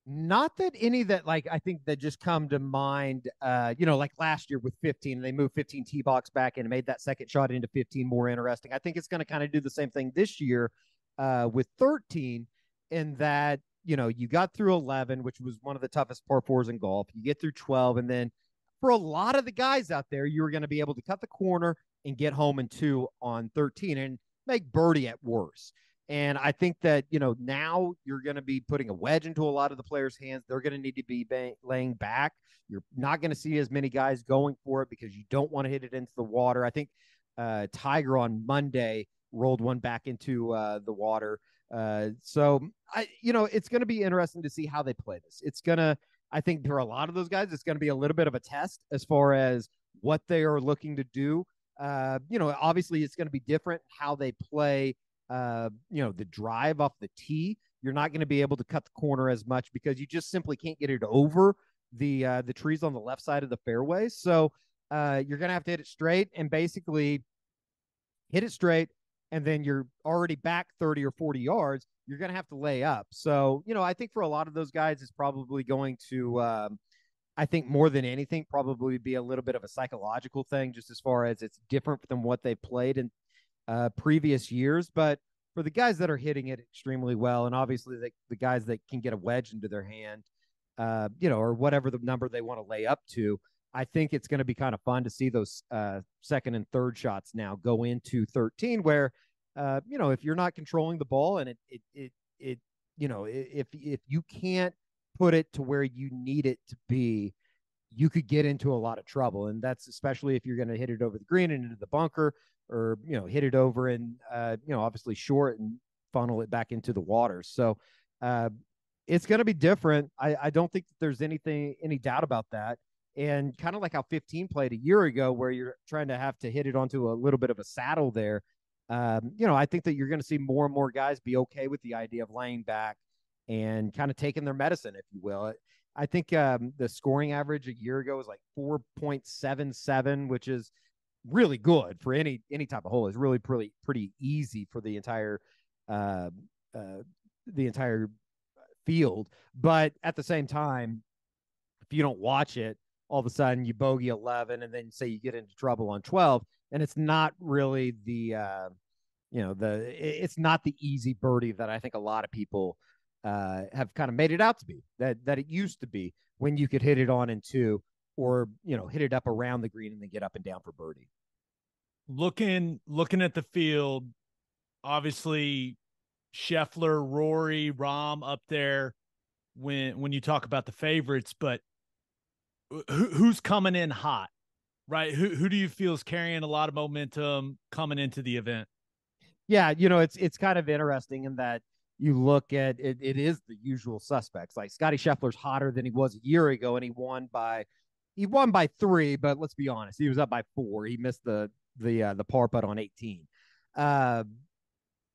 Not that any that like I think that just come to mind. Uh, you know, like last year with 15, they moved 15 tee box back and made that second shot into 15 more interesting. I think it's going to kind of do the same thing this year uh, with 13, in that you know you got through 11, which was one of the toughest par fours in golf. You get through 12, and then for a lot of the guys out there, you were going to be able to cut the corner and get home in two on 13 and make birdie at worst. And I think that, you know, now you're going to be putting a wedge into a lot of the players' hands. They're going to need to be bang- laying back. You're not going to see as many guys going for it because you don't want to hit it into the water. I think uh, Tiger on Monday rolled one back into uh, the water. Uh, so I, you know, it's going to be interesting to see how they play this. It's going to, I think for a lot of those guys, it's going to be a little bit of a test as far as what they are looking to do. Uh, you know, obviously it's going to be different how they play uh, you know, the drive off the tee, you're not going to be able to cut the corner as much because you just simply can't get it over the uh, the trees on the left side of the fairway. So uh, you're going to have to hit it straight and basically hit it straight, and then you're already back 30 or 40 yards. You're going to have to lay up. So you know, I think for a lot of those guys, it's probably going to. Um, I think more than anything, probably be a little bit of a psychological thing, just as far as it's different than what they played in uh, previous years. But for the guys that are hitting it extremely well, and obviously the, the guys that can get a wedge into their hand, uh, you know, or whatever the number they want to lay up to, I think it's going to be kind of fun to see those uh, second and third shots now go into 13, where, uh, you know, if you're not controlling the ball and it, it, it, it, you know, if, if you can't put it to where you need it to be, you could get into a lot of trouble. And that's especially if you're going to hit it over the green and into the bunker or you know hit it over and uh, you know obviously short and funnel it back into the water. So uh, it's going to be different. I, I don't think there's anything any doubt about that. And kind of like how 15 played a year ago, where you're trying to have to hit it onto a little bit of a saddle there. Um, you know, I think that you're going to see more and more guys be okay with the idea of laying back and kind of taking their medicine, if you will. I think um, the scoring average a year ago was like 4.77, which is really good for any any type of hole. It's really pretty pretty easy for the entire uh, uh, the entire field. But at the same time, if you don't watch it, all of a sudden you bogey eleven, and then say you get into trouble on twelve, and it's not really the uh, you know the it's not the easy birdie that I think a lot of people uh, have kind of made it out to be that that it used to be when you could hit it on in two or you know hit it up around the green and then get up and down for birdie looking looking at the field, obviously Scheffler, Rory, Rahm up there when when you talk about the favorites, but who, who's coming in hot, right? Who who do you feel is carrying a lot of momentum coming into the event? Yeah, you know, it's it's kind of interesting in that you look at it, it is the usual suspects. Like Scottie Scheffler's hotter than he was a year ago, and he won by he won by three, but let's be honest, he was up by four. He missed the the uh, the par putt on 18. Uh,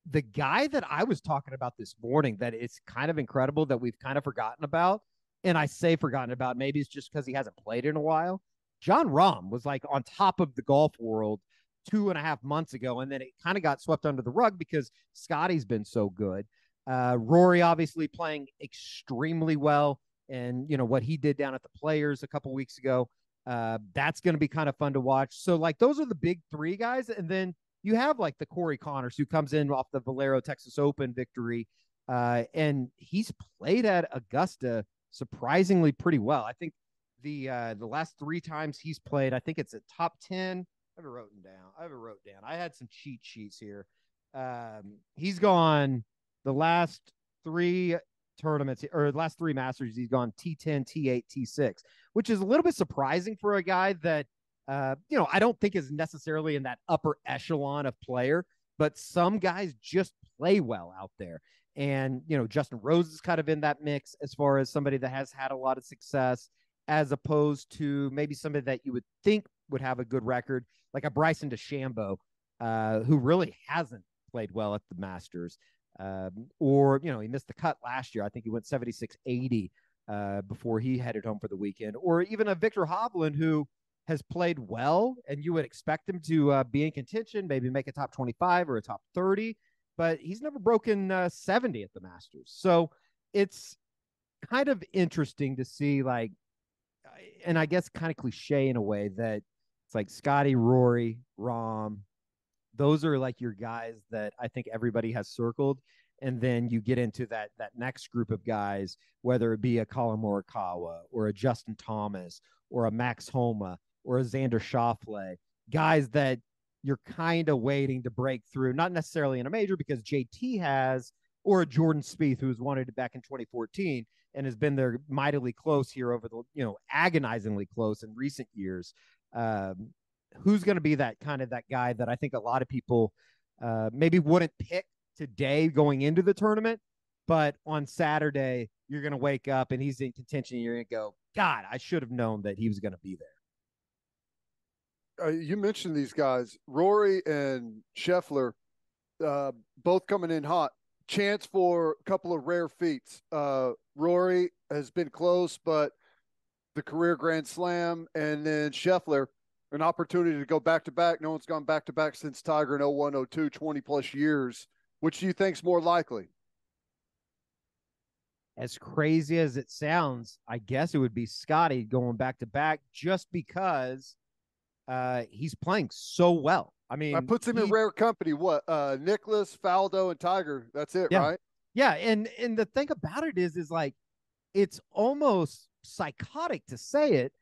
the guy that I was talking about this morning that it's kind of incredible that we've kind of forgotten about, and I say forgotten about, maybe it's just because he hasn't played in a while. Jon Rahm was like on top of the golf world two and a half months ago, and then it kind of got swept under the rug because Scottie's been so good. Uh, Rory obviously playing extremely well, and you know what he did down at the Players a couple weeks ago. Uh, that's going to be kind of fun to watch. So like those are the big three guys, and then you have like the Corey Conners who comes in off the Valero Texas Open victory, uh, and he's played at Augusta surprisingly pretty well. I think the uh, the last three times he's played, I think it's a top ten. I have it written down. I have it wrote down. I had some cheat sheets here. Um, he's gone the last three tournaments or last three masters he's gone t10 t8 t6 which is a little bit surprising for a guy that uh, you know i don't think is necessarily in that upper echelon of player but some guys just play well out there. And you know justin rose is kind of in that mix as far as somebody that has had a lot of success as opposed to maybe somebody that you would think would have a good record like a bryson dechambeau uh, who really hasn't played well at the masters um, or you know he missed the cut last year. I think he went 76 80 uh, before he headed home for the weekend, or even a Viktor Hovland who has played well, and you would expect him to uh, be in contention, maybe make a top 25 or a top 30, but he's never broken uh, 70 at the Masters. So it's kind of interesting to see, like, and I guess kind of cliche in a way that it's like Scottie, Rory, Rahm, those are like your guys that I think everybody has circled. And then you get into that that next group of guys, whether it be a Collin Morikawa or a Justin Thomas or a Max Homa or a Xander Schauffele, guys that you're kind of waiting to break through, not necessarily in a major because JT has, or a Jordan Spieth who was wanted back in 2014 and has been there mightily close here over the, you know, agonizingly close in recent years. Um, who's going to be that kind of that guy that I think a lot of people uh, maybe wouldn't pick today going into the tournament, but on Saturday you're going to wake up and he's in contention. And you're going to go, God, I should have known that he was going to be there. Uh, you mentioned these guys, Rory and Scheffler, uh, both coming in hot. Chance for a couple of rare feats. Uh, Rory has been close, but the career Grand Slam, and then Scheffler – an opportunity to go back to back. No one's gone back to back since Tiger in 01, 02, 20 plus years. Which do you think's more likely? As crazy as it sounds, I guess it would be Scottie going back to back just because uh, he's playing so well. I mean, that puts him he, in rare company. What? Uh, Nicklaus, Faldo, and Tiger. That's it, yeah. right? Yeah, and and the thing about it is, is like, it's almost psychotic to say it,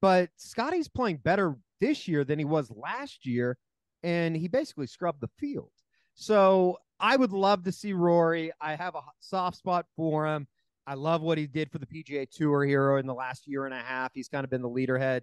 but Scottie's playing better this year than he was last year, and he basically scrubbed the field. So I would love to see Rory. I have a soft spot for him. I love what he did for the PGA Tour hero in the last year and a half. He's kind of been the leaderhead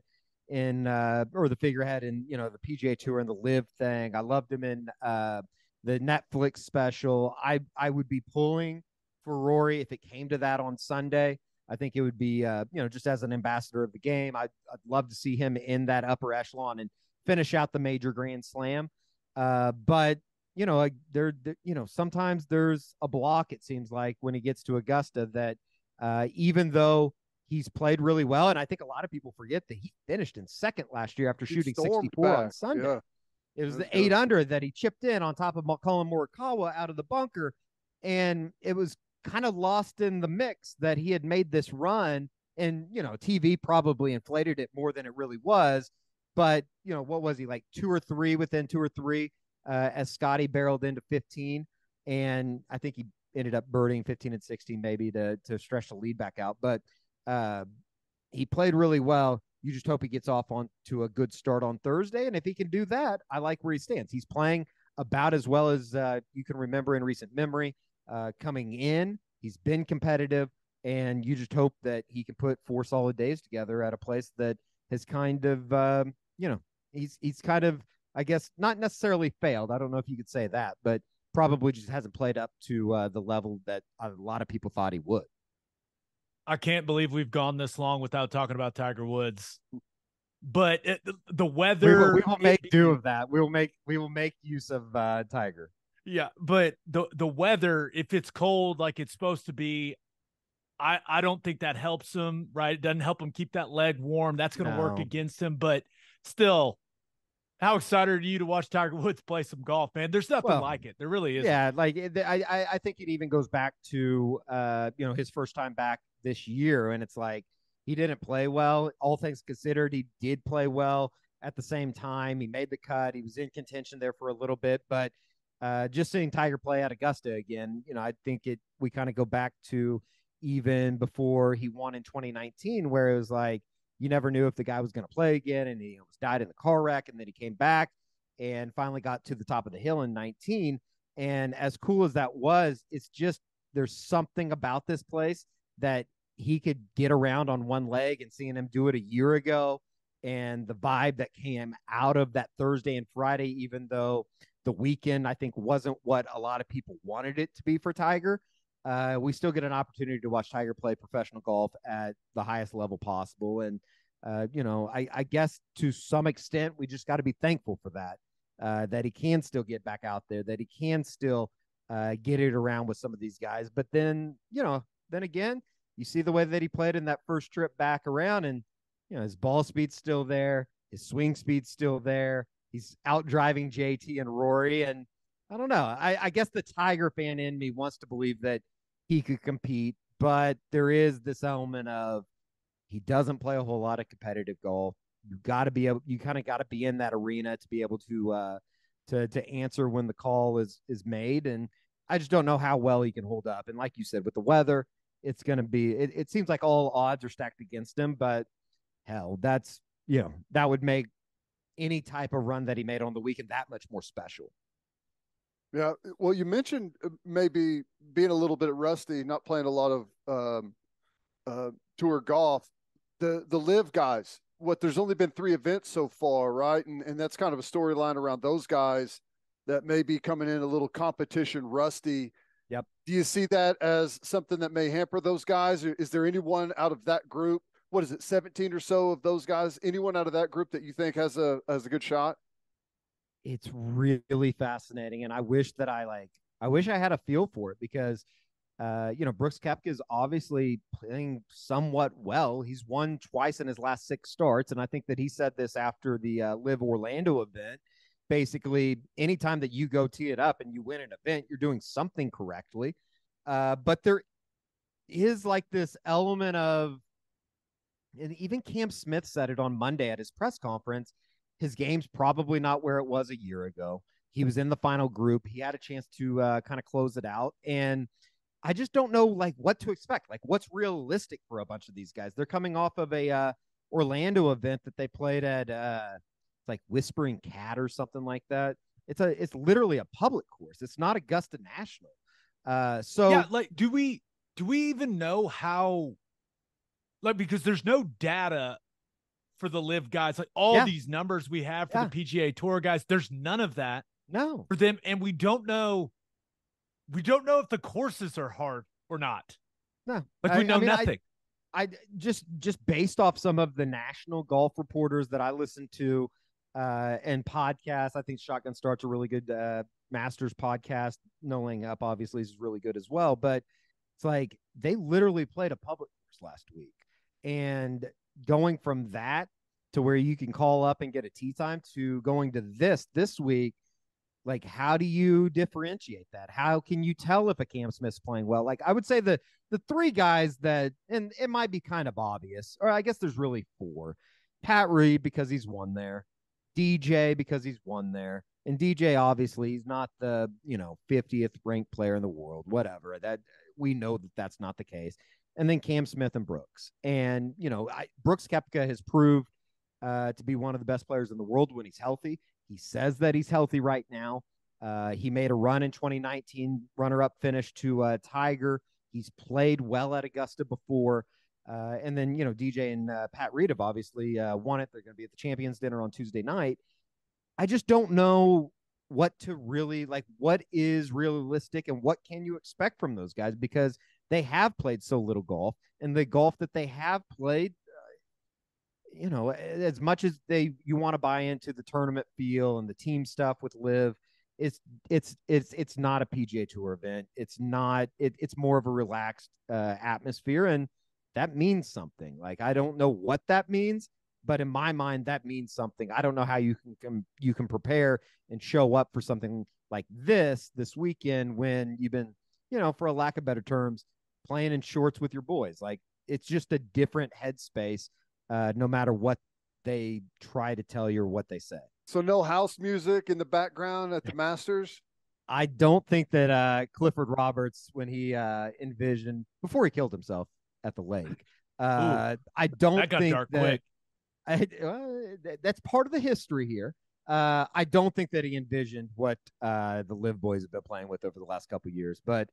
in uh, or the figurehead in you know the PGA Tour and the LIV thing. I loved him in uh, the Netflix special. I I would be pulling for Rory if it came to that on Sunday. I think it would be, uh, you know, just as an ambassador of the game, I'd, I'd, love to see him in that upper echelon and finish out the major Grand Slam. Uh, but you know, like there, there, you know, sometimes there's a block. It seems like when he gets to Augusta, that uh, even though he's played really well, and I think a lot of people forget that he finished in second last year after he shooting 64 back. on Sunday. Yeah. It was That's the eight good. under that he chipped in on top of Collin Morikawa out of the bunker, and it was kind of lost in the mix that he had made this run and you know tv probably inflated it more than it really was. But you know what was he like two or three within two or three uh, as scottie barreled into 15 and i think he ended up birding 15 and 16 maybe to to stretch the lead back out. But uh, he played really well. You just hope he gets off on to a good start on thursday. And if he can do that i like where he stands. He's playing about as well as uh, you can remember in recent memory uh, coming in. He's been competitive, and you just hope that he can put four solid days together at a place that has kind of, um, you know, he's he's kind of, I guess, not necessarily failed. I don't know if you could say that, but probably just hasn't played up to uh, the level that a lot of people thought he would. I can't believe we've gone this long without talking about Tiger Woods. But it, the weather, we will, we will, make do of that. We will make we will make use of uh, Tiger Yeah, but the the weather, if it's cold like it's supposed to be, I I don't think that helps him. Right, it doesn't help him keep that leg warm. That's going to work against him. But still, how excited are you to watch Tiger Woods play some golf, man? There's nothing Well, like it. There really is. Yeah, like I, I, I think it even goes back to, uh, you know, his first time back this year, and it's like he didn't play well. All things considered, he did play well. At the same time, he made the cut. He was in contention there for a little bit, but uh, just seeing Tiger play at Augusta again, you know, I think it. We kind of go back to even before he won in 2019, where it was like you never knew if the guy was going to play again, and he almost died in the car wreck, and then he came back and finally got to the top of the hill in 19. And as cool as that was, it's just there's something about this place that he could get around on one leg and seeing him do it a year ago and the vibe that came out of that Thursday and Friday, even though the weekend I think wasn't what a lot of people wanted it to be for Tiger. Uh, we still get an opportunity to watch Tiger play professional golf at the highest level possible. And, uh, you know, I, I guess to some extent, we just got to be thankful for that uh, that he can still get back out there, that he can still uh, get it around with some of these guys. But then, you know, then again, you see the way that he played in that first trip back around, and you know his ball speed's still there, his swing speed's still there. He's out driving JT and Rory, and I don't know. I, I guess the Tiger fan in me wants to believe that he could compete, but there is this element of he doesn't play a whole lot of competitive golf you got to be able you kind of got to be in that arena to be able to uh to to answer when the call is is made and i just don't know how well he can hold up and like you said with the weather it's going to be it, it seems like all odds are stacked against him but hell that's you know that would make any type of run that he made on the weekend that much more special Yeah. Well, you mentioned uh, maybe being a little bit rusty, not playing a lot of um, uh, tour golf. The the LIV guys. What there's only been three events so far, right? And and that's kind of a storyline around those guys that may be coming in a little competition rusty. Yep. Do you see that as something that may hamper those guys? Is there anyone out of that group? What is it, 17 or so of those guys? Anyone out of that group that you think has a has a good shot? it's really fascinating and i wish that i like i wish i had a feel for it because uh you know brooks koepka is obviously playing somewhat well he's won twice in his last six starts and i think that he said this after the uh, LIV orlando event basically anytime that you go tee it up and you win an event you're doing something correctly uh but there is like this element of and even cam smith said it on monday at his press conference his game's probably not where it was a year ago. He was in the final group. He had a chance to uh, kind of close it out. And I just don't know like what to expect. Like what's realistic for a bunch of these guys. They're coming off of a uh, Orlando event that they played at uh, like Whispering Cat or something like that. It's a it's literally a public course. It's not Augusta National. Uh, so yeah, like do we do we even know how like because there's no data for the LIV guys, like all Yeah. these numbers we have for Yeah. the PGA tour guys, there's none of that no, for them, and we don't know we don't know if the courses are hard or not. no. Like I- we I know mean, nothing. I just just based off some of the national golf reporters that I listen to uh, and podcasts. I think Shotgun Start's a really good uh, Masters podcast. No laying up, obviously, is really good as well. But it's like they literally played a public course last week, and going from that to where you can call up and get a tea time to going to this this week. Like, how do you differentiate that? How can you tell if a Cam Smith's playing well? Like, I would say the the three guys that, and it might be kind of obvious, or I guess there's really four. Pat Reed because he's won there, DJ because he's won there, and DJ obviously he's not the you know 50th ranked player in the world, whatever. That we know that that's not the case. And then Cam Smith and Brooks, and you know I, Brooks Koepka has proved uh, to be one of the best players in the world when he's healthy. He says that he's healthy right now. Uh, he made a run in 2019, runner-up finish to uh, Tiger. He's played well at Augusta before. Uh, and then, you know, DJ and uh, Pat Reed have obviously uh, won it. They're going to be at the champions dinner on Tuesday night. I just don't know what to really like, what is realistic and what can you expect from those guys because they have played so little golf and the golf that they have played, uh, you know, as much as they, you want to buy into the tournament feel and the team stuff with LIV, it's it's it's it's not a PGA Tour event. It's not. It, it's more of a relaxed uh, atmosphere, and that means something. Like I don't know what that means, but in my mind, that means something. I don't know how you can, can you can prepare and show up for something like this this weekend when you've been, you know, for a lack of better terms, playing in shorts with your boys. Like it's just a different headspace, uh, no matter what they try to tell you or what they say. So no house music in the background at the Masters. I don't think that uh, Clifford Roberts, when he uh, envisioned before he killed himself at the lake, uh, I don't that got think dark that quick. I, uh, that's part of the history here. Uh, I don't think that he envisioned what uh, the LIV Boys have been playing with over the last couple years, but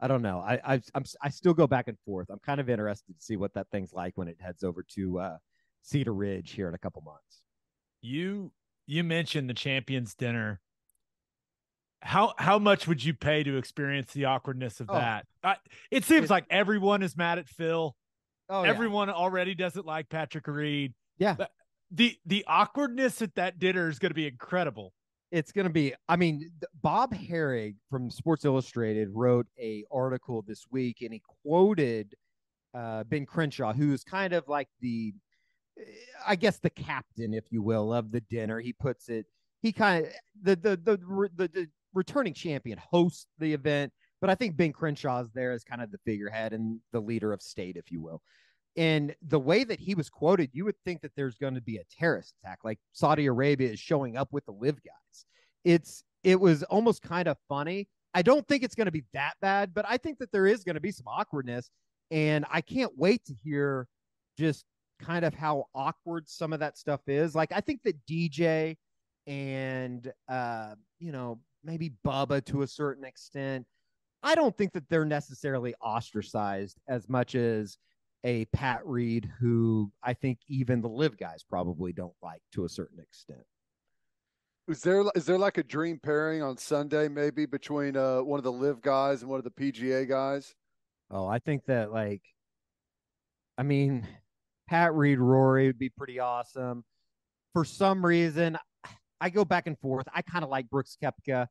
I don't know. I I I'm, I still go back and forth. I'm kind of interested to see what that thing's like when it heads over to uh, Cedar Ridge here in a couple months. You you mentioned the champions dinner. How how much would you pay to experience the awkwardness of Oh. that? I, it seems It- like everyone is mad at Phil. Oh, everyone already doesn't like Patrick Reed. Yeah. But the the awkwardness at that dinner is going to be incredible. It's going to be i mean bob harig from sports illustrated wrote a article this week and he quoted uh, ben crenshaw who's kind of like the eh, i guess the captain if you will of the dinner. He puts it he kind of the the the, the the returning champion hosts the event but i think ben crenshaw is there as kind of the figurehead and the leader of state if you will and the way that he was quoted, you would think that there's going to be a terrorist attack, like Saudi Arabia is showing up with the LIV guys. It's it was almost kind of funny. I don't think it's going to be that bad, but I think that there is going to be some awkwardness, and I can't wait to hear just kind of how awkward some of that stuff is. Like I think that DJ and uh, you know maybe Bubba to a certain extent. I don't think that they're necessarily ostracized as much as a Pat Reed, who I think even the LIV guys probably don't like to a certain extent. Is there is there like a dream pairing on Sunday maybe between uh one of the LIV guys and one of the PGA guys? Oh, I think that like, I mean, Pat Reed, Rory would be pretty awesome. For some reason, I go back and forth. I kind of like Brooks Koepka.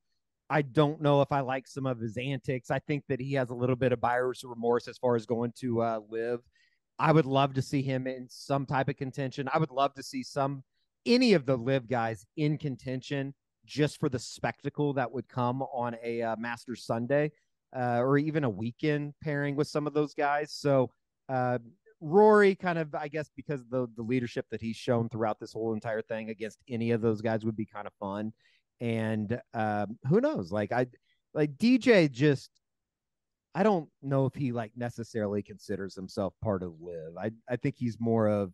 I don't know if I like some of his antics. I think that he has a little bit of buyer's remorse as far as going to uh, LIV. I would love to see him in some type of contention. I would love to see some any of the LIV guys in contention just for the spectacle that would come on a uh, Masters Sunday uh, or even a weekend pairing with some of those guys. So uh, Rory, kind of, I guess, because the the leadership that he's shown throughout this whole entire thing against any of those guys would be kind of fun. And um, who knows? Like I, like DJ, just I don't know if he like necessarily considers himself part of LIV. I I think he's more of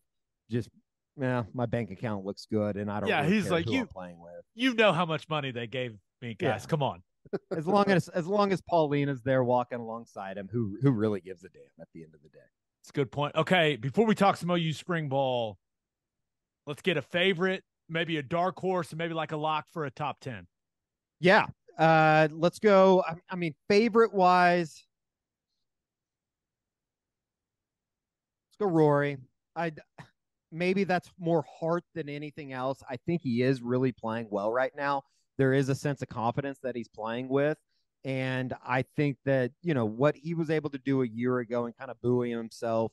just yeah, my bank account looks good, and I don't. Yeah, really he's care like, you- I'm playing with. You know how much money they gave me, guys. Yeah. Come on. As long as as long as Paulina's there walking alongside him, who who really gives a damn at the end of the day. It's a good point. Okay, before we talk some OU spring ball, let's get a favorite, maybe a dark horse, and maybe like a lock for a top ten. Yeah. Uh, let's go. I, I mean, favorite wise, let's go Rory. I maybe that's more heart than anything else. I think he is really playing well right now. There is a sense of confidence that he's playing with. And I think that, you know, what he was able to do a year ago and kind of buoy himself,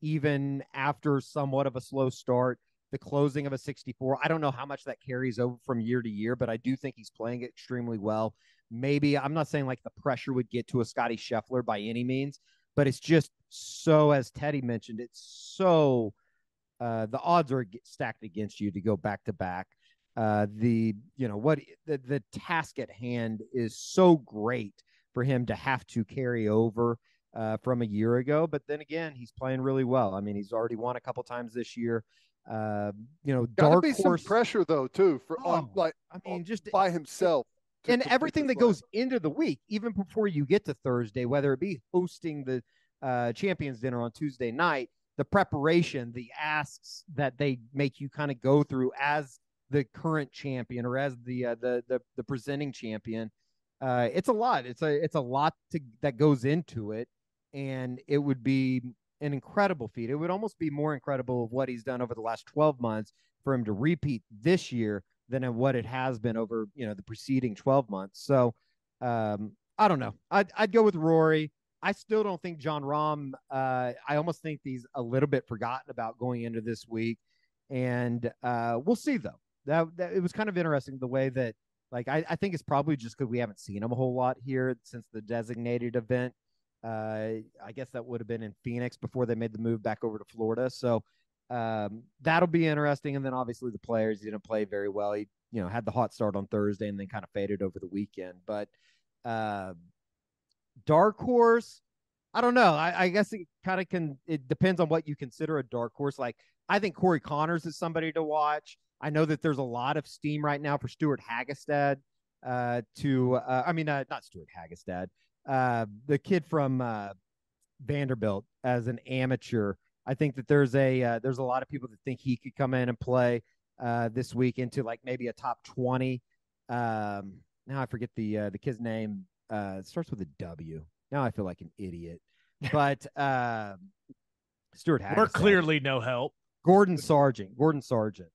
even after somewhat of a slow start, the closing of a 64. I don't know how much that carries over from year to year, but I do think he's playing extremely well. Maybe I'm not saying like the pressure would get to a Scottie Scheffler by any means, but it's just so, as Teddy mentioned, it's so uh, the odds are stacked against you to go back to back. Uh, the you know what the the task at hand is so great for him to have to carry over uh, from a year ago. But then again, he's playing really well. I mean, he's already won a couple times this year. Uh, you know, Gotta dark horse. pressure though too for on Oh, like I mean, just by himself. and everything that goes into the week, even before you get to Thursday, whether it be hosting the uh, champions dinner on Tuesday night, the preparation, the asks that they make you kind of go through as the current champion or as the uh, the, the the presenting champion, uh, it's a lot. It's a it's a lot to that goes into it, and it would be an incredible feat. It would almost be more incredible of what he's done over the last twelve months for him to repeat this year than what it has been over you know the preceding 12 months. So um, I don't know. I'd I'd go with Rory. I still don't think Jon Rahm. Uh, I almost think he's a little bit forgotten about going into this week, and uh, we'll see though. That, that it was kind of interesting the way that like I, I think it's probably just because we haven't seen him a whole lot here since the designated event. Uh, I guess that would have been in Phoenix before they made the move back over to Florida. So um, that'll be interesting. And then obviously the players didn't play very well. He you know had the hot start on Thursday and then kind of faded over the weekend. But uh, dark horse, I don't know. I, I guess it kind of can. It depends on what you consider a dark horse. Like I think Corey Conners is somebody to watch. I know that there's a lot of steam right now for Stewart Hagestad. Uh, to uh, I mean, uh, not Stewart Hagestad, uh, the kid from uh, Vanderbilt as an amateur. I think that there's a uh, there's a lot of people that think he could come in and play uh, this week into like maybe a top twenty. Um, now I forget the uh, the kid's name. Uh, it starts with a W. Now I feel like an idiot. But uh, Stewart Hagestad. We're clearly no help. Gordon Sargent. Gordon Sargent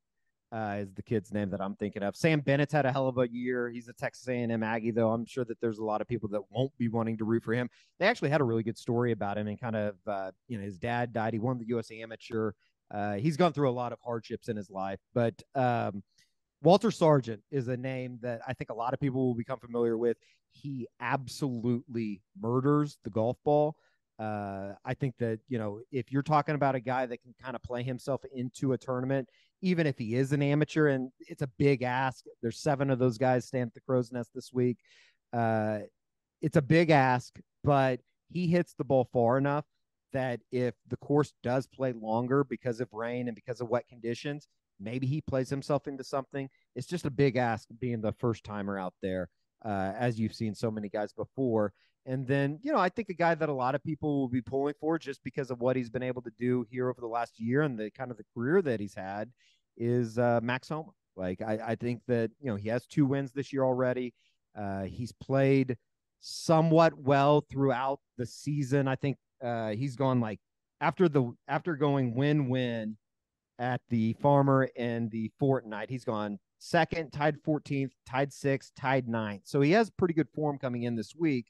uh, is the kid's name that I'm thinking of. Sam Bennett's had a hell of a year. He's a Texas A&M Aggie, though. I'm sure that there's a lot of people that won't be wanting to root for him. They actually had a really good story about him and kind of, uh, you know, his dad died. He won the U.S. Amateur. Uh, he's gone through a lot of hardships in his life, but um, Walter Sargent is a name that I think a lot of people will become familiar with. He absolutely murders the golf ball. Uh, I think that, you know, if you're talking about a guy that can kind of play himself into a tournament, even if he is an amateur and it's a big ask, there's seven of those guys stand at the crow's nest this week. Uh, it's a big ask, but he hits the ball far enough that if the course does play longer because of rain and because of wet conditions, maybe he plays himself into something. It's just a big ask being the first timer out there, uh, as you've seen so many guys before. And then, you know, I think a guy that a lot of people will be pulling for just because of what he's been able to do here over the last year and the kind of the career that he's had is uh, Max Homa. Like, I, I think that, you know, he has two wins this year already. Uh, he's played somewhat well throughout the season. I think uh, he's gone like after the after going win win at the Farmer and the Fortinet, he's gone second, tied 14th, tied sixth, tied ninth. So he has pretty good form coming in this week.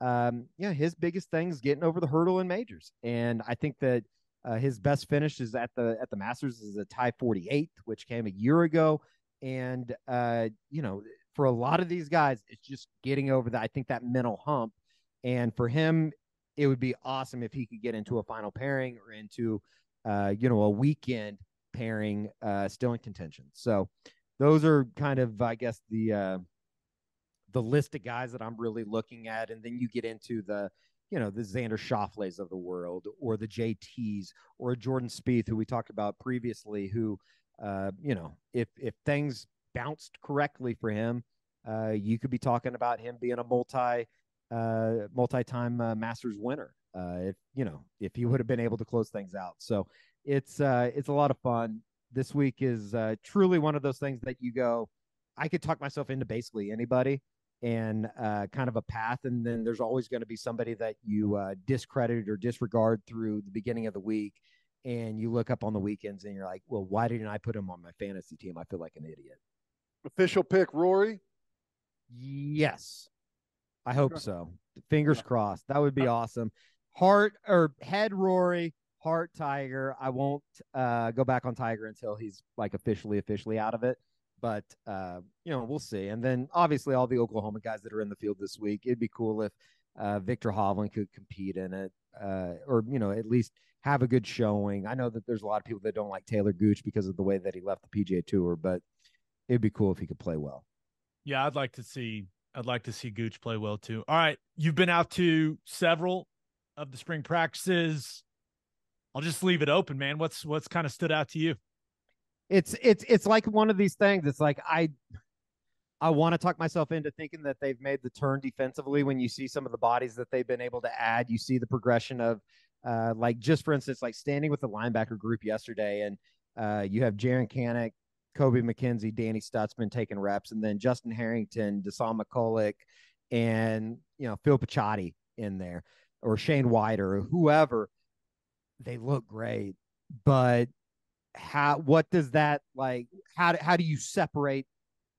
Um, yeah, his biggest thing is getting over the hurdle in majors, and I think that uh, his best finish is at the at the Masters is a tie 48th, which came a year ago. And uh, you know, for a lot of these guys, it's just getting over that. I think that mental hump, and for him, it would be awesome if he could get into a final pairing or into, uh, you know, a weekend pairing, uh, still in contention. So those are kind of, I guess, the uh, the list of guys that I'm really looking at, and then you get into the, you know, the Xander Schauffele's of the world, or the JTs, or Jordan Spieth, who we talked about previously, who, uh, you know, if if things bounced correctly for him, uh, you could be talking about him being a multi uh, multi-time uh, Masters winner. Uh, if you know if he would have been able to close things out, so it's uh, it's a lot of fun. This week is uh, truly one of those things that you go, I could talk myself into basically anybody and uh, kind of a path, and then there's always going to be somebody that you uh, discredit or disregard through the beginning of the week, and you look up on the weekends and you're like, well, why didn't I put him on my fantasy team? I feel like an idiot. Official pick, Rory. Yes. I hope so. Fingers crossed. That would be awesome. Heart or head Rory, heart Tiger. I won't uh, go back on Tiger until he's like officially officially out of it. But uh, you know, we'll see. And then obviously all the Oklahoma guys that are in the field this week. It'd be cool if uh, Viktor Hovland could compete in it, uh, or you know, at least have a good showing. I know that there's a lot of people that don't like Taylor Gooch because of the way that he left the PGA Tour, but it'd be cool if he could play well. Yeah, I'd like to see I'd like to see Gooch play well too. All right, you've been out to several of the spring practices. I'll just leave it open, man. What's what's kind of stood out to you? It's it's it's like one of these things. It's like I I want to talk myself into thinking that they've made the turn defensively when you see some of the bodies that they've been able to add. You see the progression of uh like just for instance, like standing with the linebacker group yesterday and uh you have Jaren Kanak Kobie McKinzie, Danny Stutsman taking reps, and then Justin Harrington, Dasan McCulloch, and you know Phil Picciotti in there, or Shane White, or whoever. They look great, but how? What does that like? How how do you separate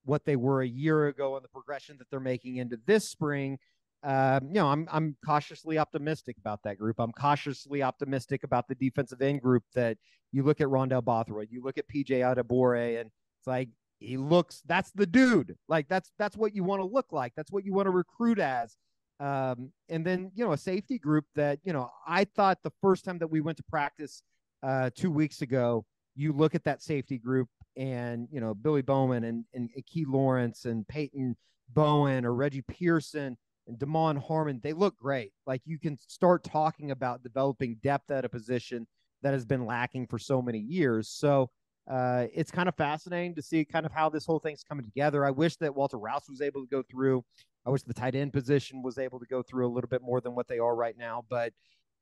what they were a year ago and the progression that they're making into this spring, um, you know, I'm I'm cautiously optimistic about that group. I'm cautiously optimistic about the defensive end group that you look at Rondell Bothroyd, you look at PJ Adebawore, and it's like he looks that's the dude. Like that's that's what you want to look like. That's what you want to recruit as. Um, and then you know a safety group that you know I thought the first time that we went to practice uh, two weeks ago, you look at that safety group and you know Billy Bowman and and, Key Lawrence and Peyton Bowen or Reggie Pearson and Damon Harmon, they look great. Like you can start talking about developing depth at a position that has been lacking for so many years. So uh, it's kind of fascinating to see kind of how this whole thing's coming together. I wish that Walter Rouse was able to go through I wish the tight end position was able to go through a little bit more than what they are right now. But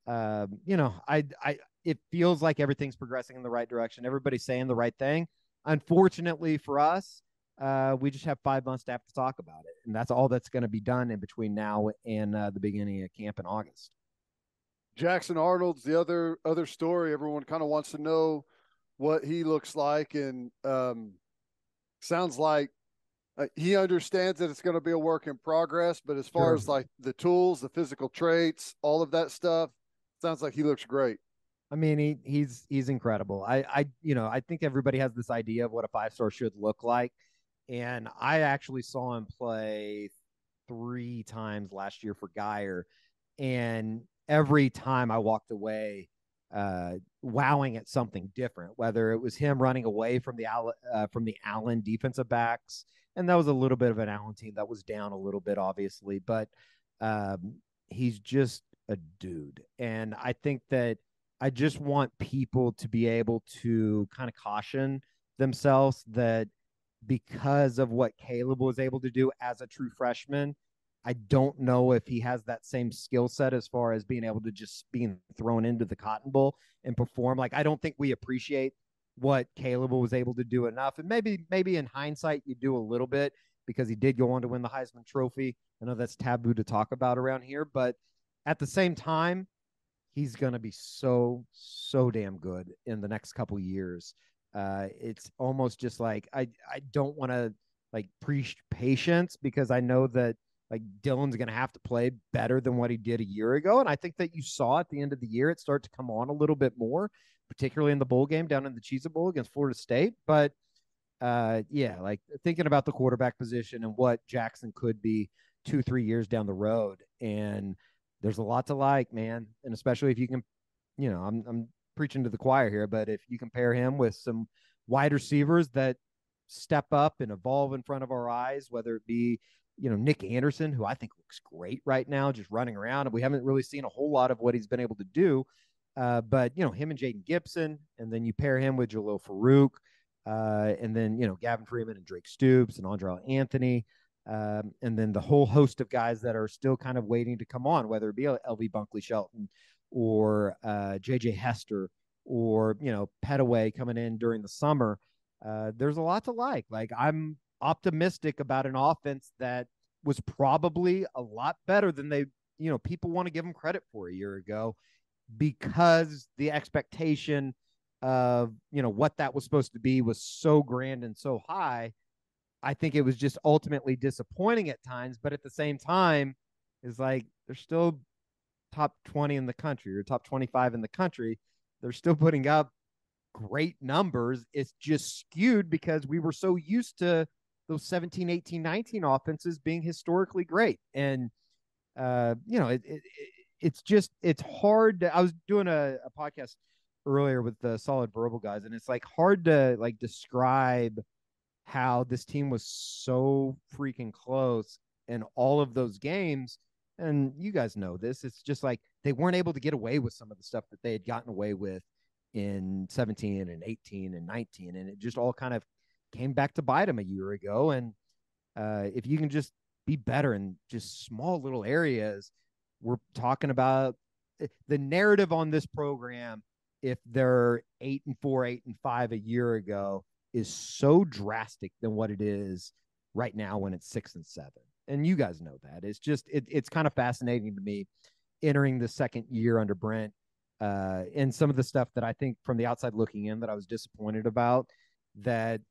um, you know, I, I, it feels like everything's progressing in the right direction. Everybody's saying the right thing. Unfortunately for us, uh, we just have five months to have to talk about it, and that's all that's going to be done in between now and uh, the beginning of camp in August. Jackson Arnold's the other other story. Everyone kind of wants to know what he looks like, and um, sounds like uh, he understands that it's going to be a work in progress, but as far sure. as like the tools, the physical traits, all of that stuff, sounds like he looks great. I mean, he he's he's incredible. I I you know I think everybody has this idea of what a five star should look like, and I actually saw him play three times last year for Guyer, and every time I walked away uh, wowing at something different. Whether it was him running away from the uh, from the Allen defensive backs and that was a little bit of an Allen team that was down a little bit, obviously, but um, he's just a dude, and I think that I just want people to be able to kind of caution themselves that because of what Caleb was able to do as a true freshman. I don't know if he has that same skill set as far as being able to just being thrown into the Cotton Bowl and perform. Like I don't think we appreciate what Caleb was able to do enough. And maybe, maybe in hindsight, you do a little bit because he did go on to win the Heisman Trophy. I know that's taboo to talk about around here, but at the same time, he's going to be so, so damn good in the next couple years. Uh, it's almost just like I, I don't want to like preach patience because I know that like Dillon's going to have to play better than what he did a year ago. And I think that you saw at the end of the year it start to come on a little bit more particularly in the bowl game down in the Cheez Bowl against Florida State. But uh, yeah, like thinking about the quarterback position and what Jackson could be two, three years down the road. And there's a lot to like, man. And especially if you can, you know, I'm, I'm preaching to the choir here, but if you compare him with some wide receivers that step up and evolve in front of our eyes, whether it be, you know, Nic Anderson, who I think looks great right now, just running around. We haven't really seen a whole lot of what he's been able to do. Uh, but you know him and Jayden Gibson, and then you pair him with Jalil Farooq, uh, and then you know Gavin Freeman and Drake Stoops and Andrel Anthony, um, and then the whole host of guys that are still kind of waiting to come on, whether it be LV Bunkley Shelton or uh, JJ Hester or you know Pettaway coming in during the summer. Uh, there's a lot to like. Like I'm optimistic about an offense that was probably a lot better than they, you know, people want to give them credit for a year ago because the expectation of you know what that was supposed to be was so grand and so high. I think it was just ultimately disappointing at times but at the same time is like they're still top 20 in the country or top 25 in the country. They're still putting up great numbers. It's just skewed because we were so used to those 17 18 19 offenses being historically great. And uh you know it, it, it's just it's hard to, i was doing a, a podcast earlier with the solid verbal guys and it's like hard to like describe how this team was so freaking close in all of those games. And you guys know this. It's just like they weren't able to get away with some of the stuff that they had gotten away with in 17 and 18 and 19 and it just all kind of came back to bite them a year ago and uh, if you can just be better in just small little areas we're talking about eh, the narrative on this program if they're eight and four, eight and five a year ago is so drastic than what it is right now when it's six and seven. And you guys know that. It's just it, it's kind of fascinating to me entering the second year under Brent uh, and some of the stuff that I think from the outside looking in that I was disappointed about that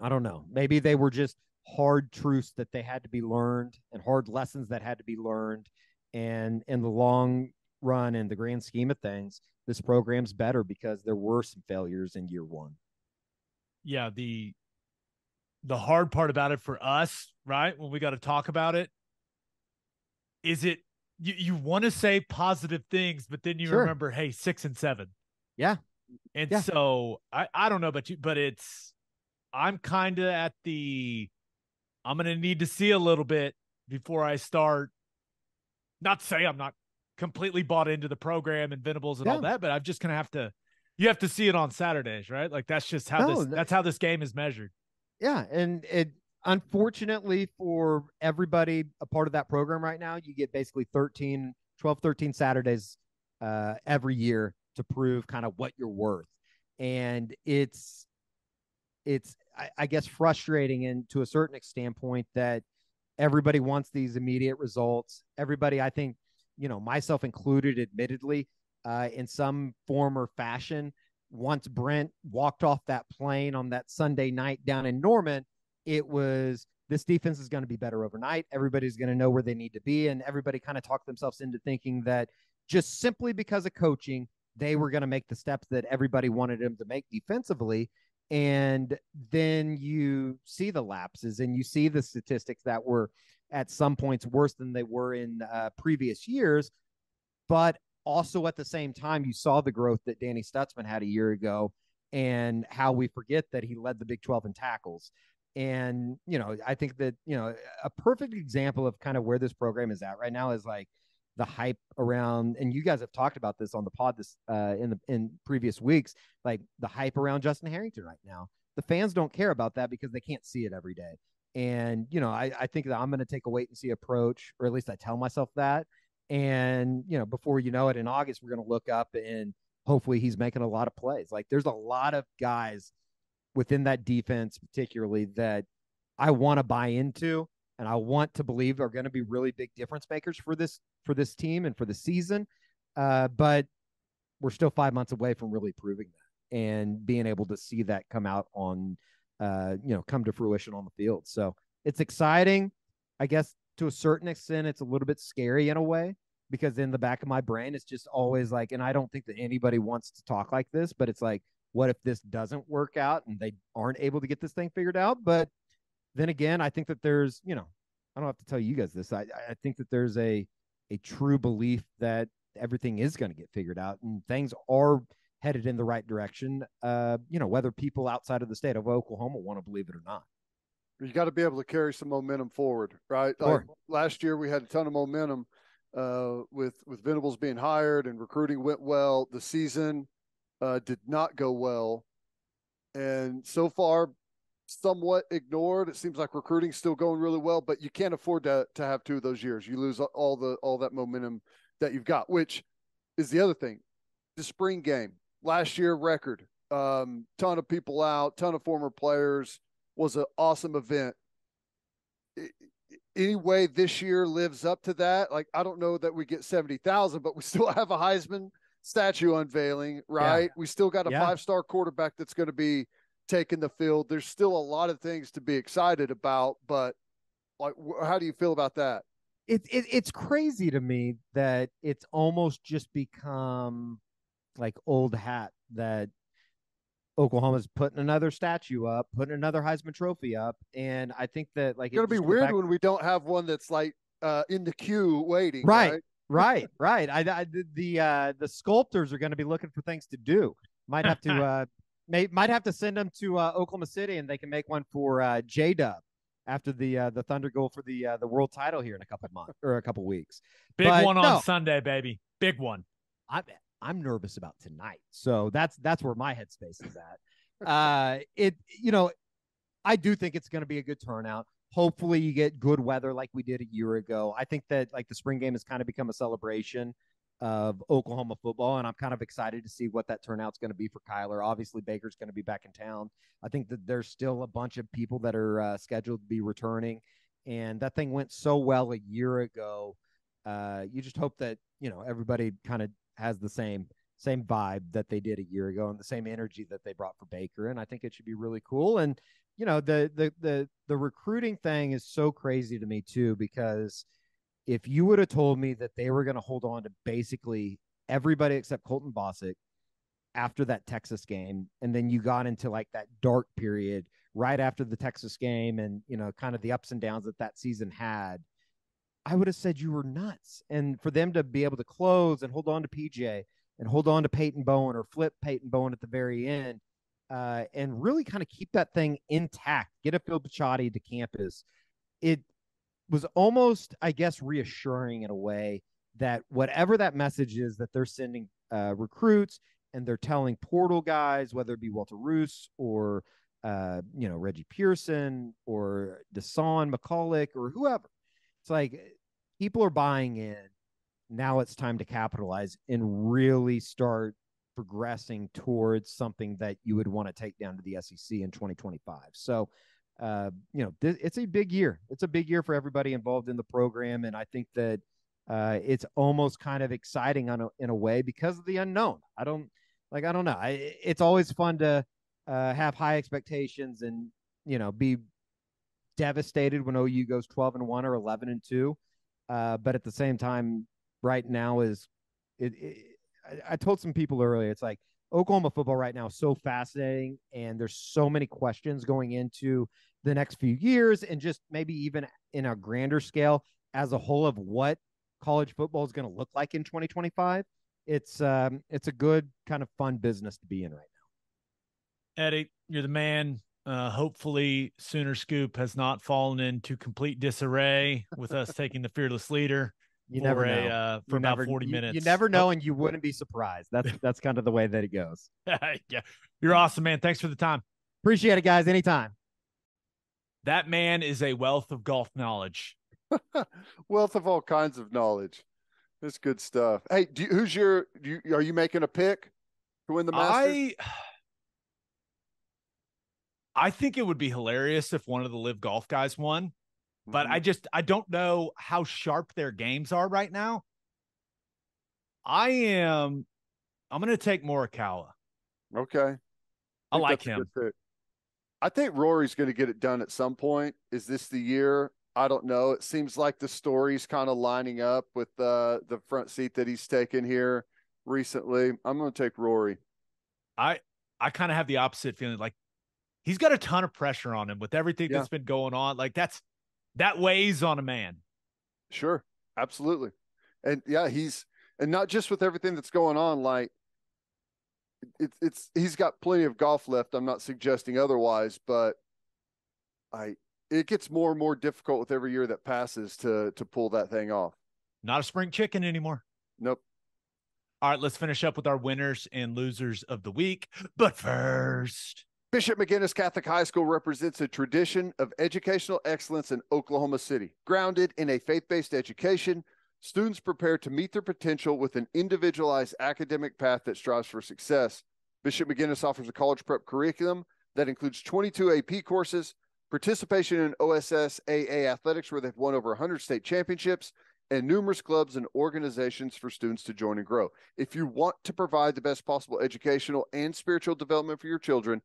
I don't know. Maybe they were just hard truths that they had to be learned and hard lessons that had to be learned. And in the long run, in the grand scheme of things, this program's better because there were some failures in year one. Yeah, the the hard part about it for us, right? When we got to talk about it, is it you, you want to say positive things, but then you sure. remember, hey, six and seven. Yeah. And yeah. so I, I don't know about you, but it's I'm kind of at the I'm gonna need to see a little bit before I start. Not to say I'm not completely bought into the program and Venables and yeah. all that, but I'm just gonna have to you have to see it on Saturdays, right? Like that's just how no, this that's how this game is measured. Yeah, and it unfortunately for everybody a part of that program right now, you get basically 13, 12, 13 Saturdays uh, every year to prove kind of what you're worth. And it's, it's, I, I guess, frustrating and to a certain standpoint that everybody wants these immediate results. Everybody, I think, you know, myself included, admittedly, uh, in some form or fashion, once Brent walked off that plane on that Sunday night down in Norman, it was this defense is going to be better overnight. Everybody's going to know where they need to be. And everybody kind of talked themselves into thinking that just simply because of coaching, they were going to make the steps that everybody wanted them to make defensively. And then you see the lapses and you see the statistics that were at some points worse than they were in uh, previous years. But also at the same time, you saw the growth that Danny Stutsman had a year ago and how we forget that he led the Big 12 in tackles. And, you know, I think that, you know, a perfect example of kind of where this program is at right now is like the hype around, and you guys have talked about this on the pod this uh, in the in previous weeks, like the hype around Justin Harrington right now. The fans don't care about that because they can't see it every day. And, you know, I, I think that I'm going to take a wait and see approach, or at least I tell myself that. And, you know, before you know it in August, we're going to look up and hopefully he's making a lot of plays. Like there's a lot of guys within that defense, particularly that I want to buy into and I want to believe are going to be really big difference makers for this for this team and for the season. Uh, but we're still five months away from really proving that and being able to see that come out on, uh, you know, come to fruition on the field. So it's exciting. I guess to a certain extent, it's a little bit scary in a way because in the back of my brain, it's just always like, and I don't think that anybody wants to talk like this, but it's like, what if this doesn't work out and they aren't able to get this thing figured out? But then again, I think that there's, you know, I don't have to tell you guys this. I, I think that there's a a true belief that everything is going to get figured out and things are headed in the right direction. Uh, you know, whether people outside of the state of Oklahoma want to believe it or not. You got to be able to carry some momentum forward, right? Like last year, we had a ton of momentum uh, with with Venables being hired and recruiting went well. The season uh, did not go well, and so far, somewhat ignored. It seems like recruiting's still going really well, but you can't afford to to have two of those years. You lose all the all that momentum that you've got, which is the other thing. The spring game last year record, um, ton of people out, ton of former players was an awesome event. any way this year lives up to that, like I don't know that we get seventy thousand, but we still have a Heisman statue unveiling, right? Yeah. We still got a yeah. five star quarterback that's going to be taking the field. There's still a lot of things to be excited about, but like, how do you feel about that? It's it, it's crazy to me that it's almost just become like old hat that Oklahoma's putting another statue up, putting another Heisman Trophy up, and I think that like it's gonna be weird back... when we don't have one that's like uh, in the queue waiting. Right, right right, right. I, I the uh, the sculptors are going to be looking for things to do. Might have to uh, may might have to send them to uh, Oklahoma City, and they can make one for uh, J Dub after the uh, the Thunder go for the uh, the world title here in a couple of months or a couple of weeks. Big but, one on no, Sunday, baby. Big one. I'm I'm nervous about tonight, so that's that's where my headspace is at. uh, it you know, I do think it's going to be a good turnout. Hopefully, you get good weather like we did a year ago. I think that like the spring game has kind of become a celebration of Oklahoma football, and I'm kind of excited to see what that turnout's going to be for Kyler. Obviously, Baker's going to be back in town. I think that there's still a bunch of people that are uh, scheduled to be returning, and that thing went so well a year ago. Uh, you just hope that you know everybody kind of has the same same vibe that they did a year ago and the same energy that they brought for Baker. And I think it should be really cool. And you know, the the the the recruiting thing is so crazy to me too, because if you would have told me that they were going to hold on to basically everybody except Colton Bostic after that Texas game, and then you got into like that dark period right after the Texas game, and you know, kind of the ups and downs that that season had. I would have said you were nuts. And for them to be able to close and hold on to PJ and hold on to Peyton Bowen or flip Peyton Bowen at the very end, uh, and really kind of keep that thing intact, get a Phil Picciotti to campus. It was almost, I guess, reassuring in a way that whatever that message is that they're sending uh, recruits and they're telling portal guys, whether it be Walter Rouse or uh, you know Reggie Pearson or Dasan McCulloch or whoever, it's like people are buying in. Now it's time to capitalize and really start progressing towards something that you would want to take down to the SEC in 2025. So, uh, you know, th- it's a big year. It's a big year for everybody involved in the program, and I think that uh, it's almost kind of exciting on a, in a way because of the unknown. I don't like. I don't know. I, it's always fun to uh, have high expectations and you know be devastated when OU goes 12 and one or 11 and two. Uh, but at the same time, right now is it, it I, I told some people earlier, it's like Oklahoma football right now is so fascinating, and there's so many questions going into the next few years, and just maybe even in a grander scale as a whole of what college football is going to look like in 2025. It's um, it's a good kind of fun business to be in right now. Eddie, you're the man. Uh, hopefully, Sooner Scoop has not fallen into complete disarray with us taking the fearless leader. You never a, know. Uh, for you about never, 40 you, minutes. You never know, and you wouldn't be surprised. That's that's kind of the way that it goes. yeah. You're awesome, man. Thanks for the time. Appreciate it, guys. Anytime. That man is a wealth of golf knowledge. wealth of all kinds of knowledge. That's good stuff. Hey, you, who's your? You, are you making a pick to win the Masters? I I think it would be hilarious if one of the LIV Golf guys won but mm-hmm. I just I don't know how sharp their games are right now. I am I'm going to take Morikawa. Okay. I, I like him. I think Rory's going to get it done at some point. Is this the year? I don't know. It seems like the story's kind of lining up with uh, the front seat that he's taken here recently. I'm going to take Rory. I I kind of have the opposite feeling. Like he's got a ton of pressure on him with everything yeah. that's been going on. Like that's that weighs on a man. Sure, absolutely, and yeah, he's and not just with everything that's going on. Like it's it's he's got plenty of golf left. I'm not suggesting otherwise, but I it gets more and more difficult with every year that passes to to pull that thing off. Not a spring chicken anymore. Nope. All right, let's finish up with our winners and losers of the week. But first, Bishop McGuinness Catholic High School represents a tradition of educational excellence in Oklahoma City. Grounded in a faith based education, students prepare to meet their potential with an individualized academic path that strives for success. Bishop McGuinness offers a college prep curriculum that includes 22 AP courses, participation in OSS AA athletics, where they've won over 100 state championships, and numerous clubs and organizations for students to join and grow. If you want to provide the best possible educational and spiritual development for your children,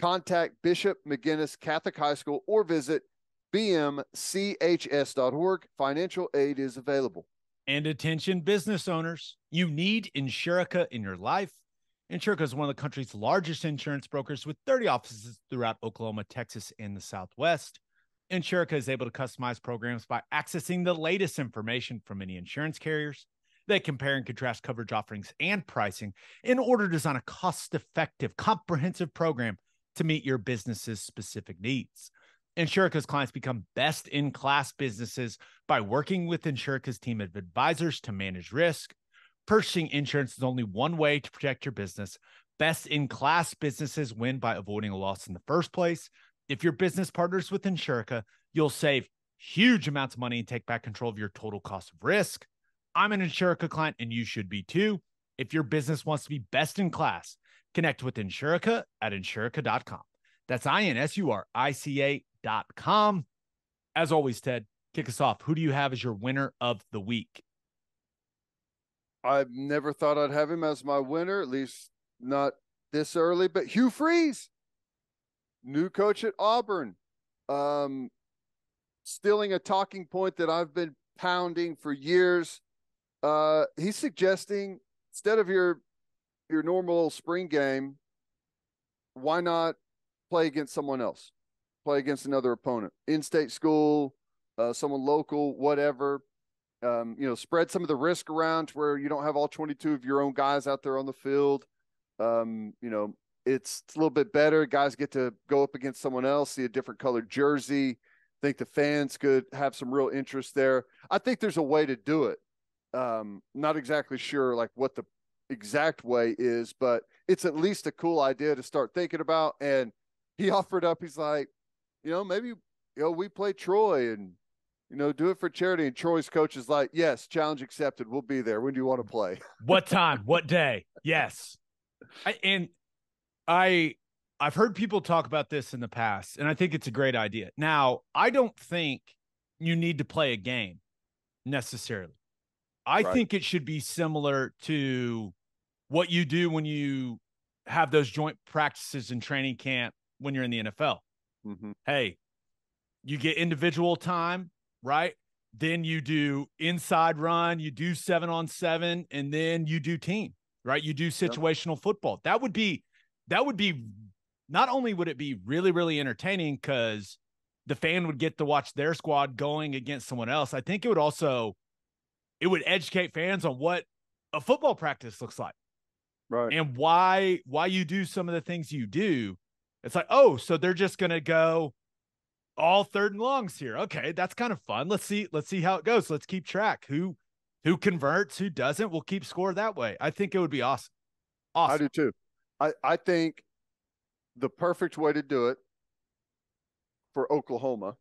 Contact Bishop McGuinness Catholic High School or visit bmchs.org. Financial aid is available. And attention, business owners, you need Insurica in your life. Insurica is one of the country's largest insurance brokers with 30 offices throughout Oklahoma, Texas, and the Southwest. Insurica is able to customize programs by accessing the latest information from any insurance carriers. They compare and contrast coverage offerings and pricing in order to design a cost effective, comprehensive program to meet your business's specific needs. Insurica's clients become best in class businesses by working with Insurica's team of advisors to manage risk. Purchasing insurance is only one way to protect your business. Best in class businesses win by avoiding a loss in the first place. If your business partners with Insurica, you'll save huge amounts of money and take back control of your total cost of risk. I'm an Insurica client and you should be too. If your business wants to be best in class, Connect with Insurica at insurica.com. That's I N S U R I C A.com. As always, Ted, kick us off. Who do you have as your winner of the week? I've never thought I'd have him as my winner, at least not this early. But Hugh Freeze, new coach at Auburn, um, stealing a talking point that I've been pounding for years. Uh, he's suggesting instead of your your normal spring game, why not play against someone else? Play against another opponent, in-state school, uh, someone local, whatever. Um, you know, spread some of the risk around to where you don't have all 22 of your own guys out there on the field. Um, you know, it's, it's a little bit better. Guys get to go up against someone else, see a different colored jersey. think the fans could have some real interest there. I think there's a way to do it. Um, not exactly sure like what the exact way is, but it's at least a cool idea to start thinking about. And he offered up, he's like, you know, maybe you know we play Troy and you know do it for charity. And Troy's coach is like, yes, challenge accepted. We'll be there. When do you want to play? what time? What day? Yes. I, and I I've heard people talk about this in the past, and I think it's a great idea. Now, I don't think you need to play a game necessarily. I right. think it should be similar to what you do when you have those joint practices in training camp when you're in the NFL. Mm-hmm. Hey, you get individual time, right? Then you do inside run, you do seven on seven, and then you do team, right? You do situational yep. football. That would be, that would be, not only would it be really, really entertaining because the fan would get to watch their squad going against someone else, I think it would also it would educate fans on what a football practice looks like. Right. And why why you do some of the things you do. It's like, oh, so they're just gonna go all third and longs here. Okay, that's kind of fun. Let's see, let's see how it goes. Let's keep track. Who who converts, who doesn't, we'll keep score that way. I think it would be awesome. Awesome. I do too. I, I think the perfect way to do it for Oklahoma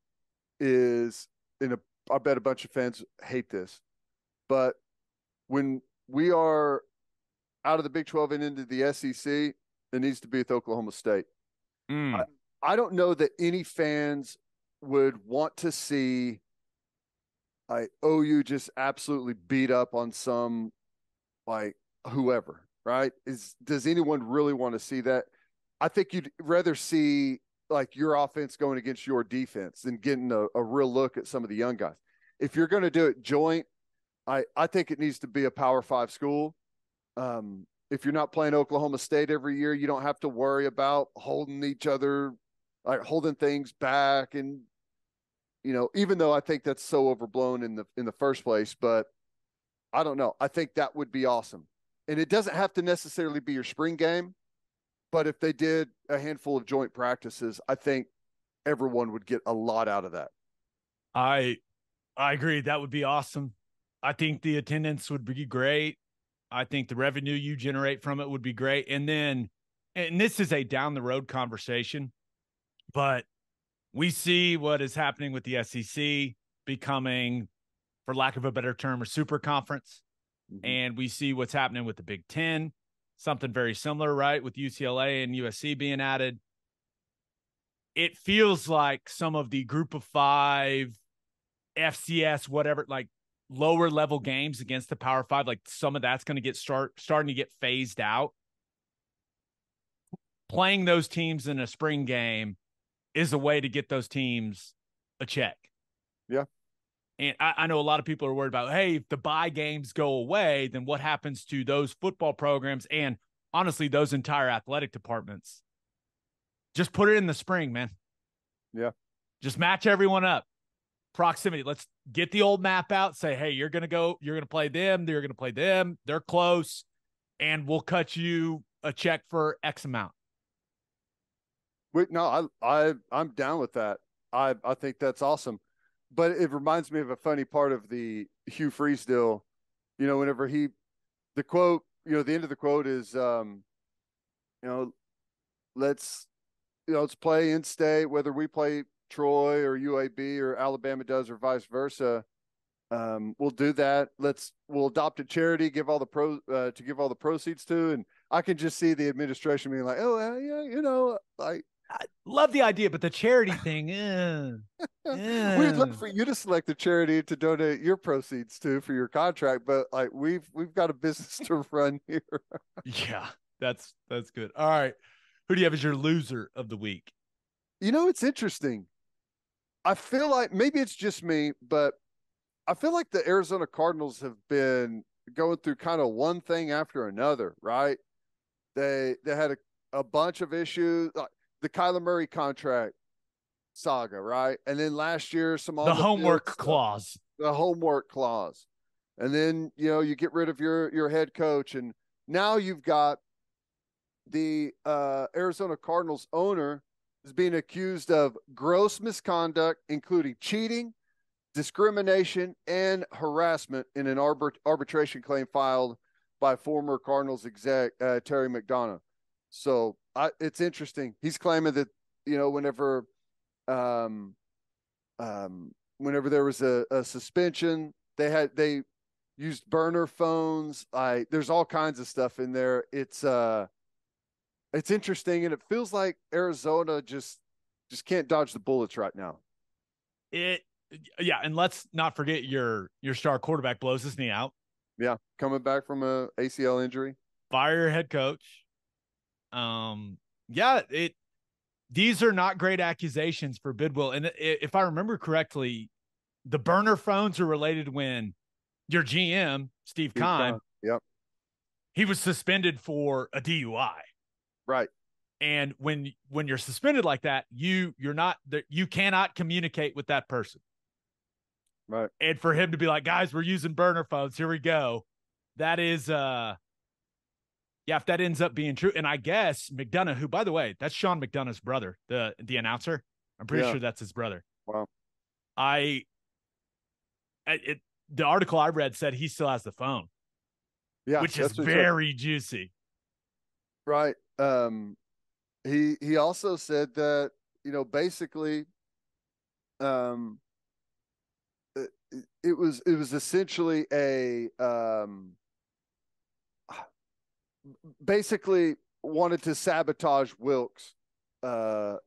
is in a I bet a bunch of fans hate this but when we are out of the Big 12 and into the SEC, it needs to be with Oklahoma State. Mm. I, I don't know that any fans would want to see I OU just absolutely beat up on some like whoever, right? Is does anyone really want to see that? I think you'd rather see like your offense going against your defense than getting a, a real look at some of the young guys. If you're going to do it joint, I, I think it needs to be a power five school. Um, if you're not playing Oklahoma State every year, you don't have to worry about holding each other, like holding things back. And, you know, even though I think that's so overblown in the, in the first place, but I don't know. I think that would be awesome. And it doesn't have to necessarily be your spring game, but if they did a handful of joint practices, I think everyone would get a lot out of that. I, I agree. That would be awesome. I think the attendance would be great. I think the revenue you generate from it would be great. And then, and this is a down the road conversation, but we see what is happening with the SEC becoming, for lack of a better term, a super conference. Mm-hmm. And we see what's happening with the Big Ten, something very similar, right? With UCLA and USC being added. It feels like some of the group of five, FCS, whatever, like lower level games against the Power Five, like some of that's going to get start starting to get phased out. Playing those teams in a spring game is a way to get those teams a check. Yeah. And I, I, know a lot of people are worried about, hey, if the buy games go away, then what happens to those football programs and honestly, those entire athletic departments? Just put it in the spring, man. Yeah. Just match everyone up proximity. Let's get the old map out. Say, hey, you're gonna go. You're gonna play them. They're gonna play them. They're close, and we'll cut you a check for X amount. Wait, no, I, I, I'm down with that. I, I think that's awesome. But it reminds me of a funny part of the Hugh Freeze deal. You know, whenever he, the quote, you know, the end of the quote is, um, you know, let's, you know, let's play in state, whether we play Troy or UAB or Alabama does or vice versa. Um, we'll do that. Let's we'll adopt a charity, give all the pro uh, to give all the proceeds to, and I can just see the administration being like, oh yeah, you know, like I love the idea, but the charity thing, eh, eh. We'd love for you to select a charity to donate your proceeds to for your contract, but like we've we've got a business to run here. yeah, that's that's good. All right, who do you have as your loser of the week? You know, it's interesting. I feel like maybe it's just me, but I feel like the Arizona Cardinals have been going through kind of one thing after another, right? They they had a, a bunch of issues. Like the Kyler Murray contract saga, right? And then last year, some the homework clause, the homework clause, and then you know you get rid of your your head coach, and now you've got the uh, Arizona Cardinals owner is being accused of gross misconduct, including cheating, discrimination, and harassment in an arbit- arbitration claim filed by former Cardinals exec uh, Terry McDonough. So I, it's interesting. He's claiming that you know whenever, um, um, whenever there was a, a suspension, they had they used burner phones. I there's all kinds of stuff in there. It's uh, it's interesting, and it feels like Arizona just just can't dodge the bullets right now. It yeah, and let's not forget your your star quarterback blows his knee out. Yeah, coming back from a ACL injury. Fire your head coach. Um, yeah, it. These are not great accusations for Bidwill, and if I remember correctly, the burner phones are related when your GM Steve, Steve yep, he was suspended for a DUI, right? And when when you're suspended like that, you you're not you cannot communicate with that person, right? And for him to be like, guys, we're using burner phones, here we go, that is uh yeah, if that ends up being true, and I guess McDonough, who by the way, that's Sean McDonough's brother, the the announcer. I'm pretty yeah. sure that's his brother. Wow. I it the article I read said he still has the phone. Yeah, which is very juicy. Right. Um he he also said that, you know, basically um it, it was it was essentially a um basically wanted to sabotage Wilks uh,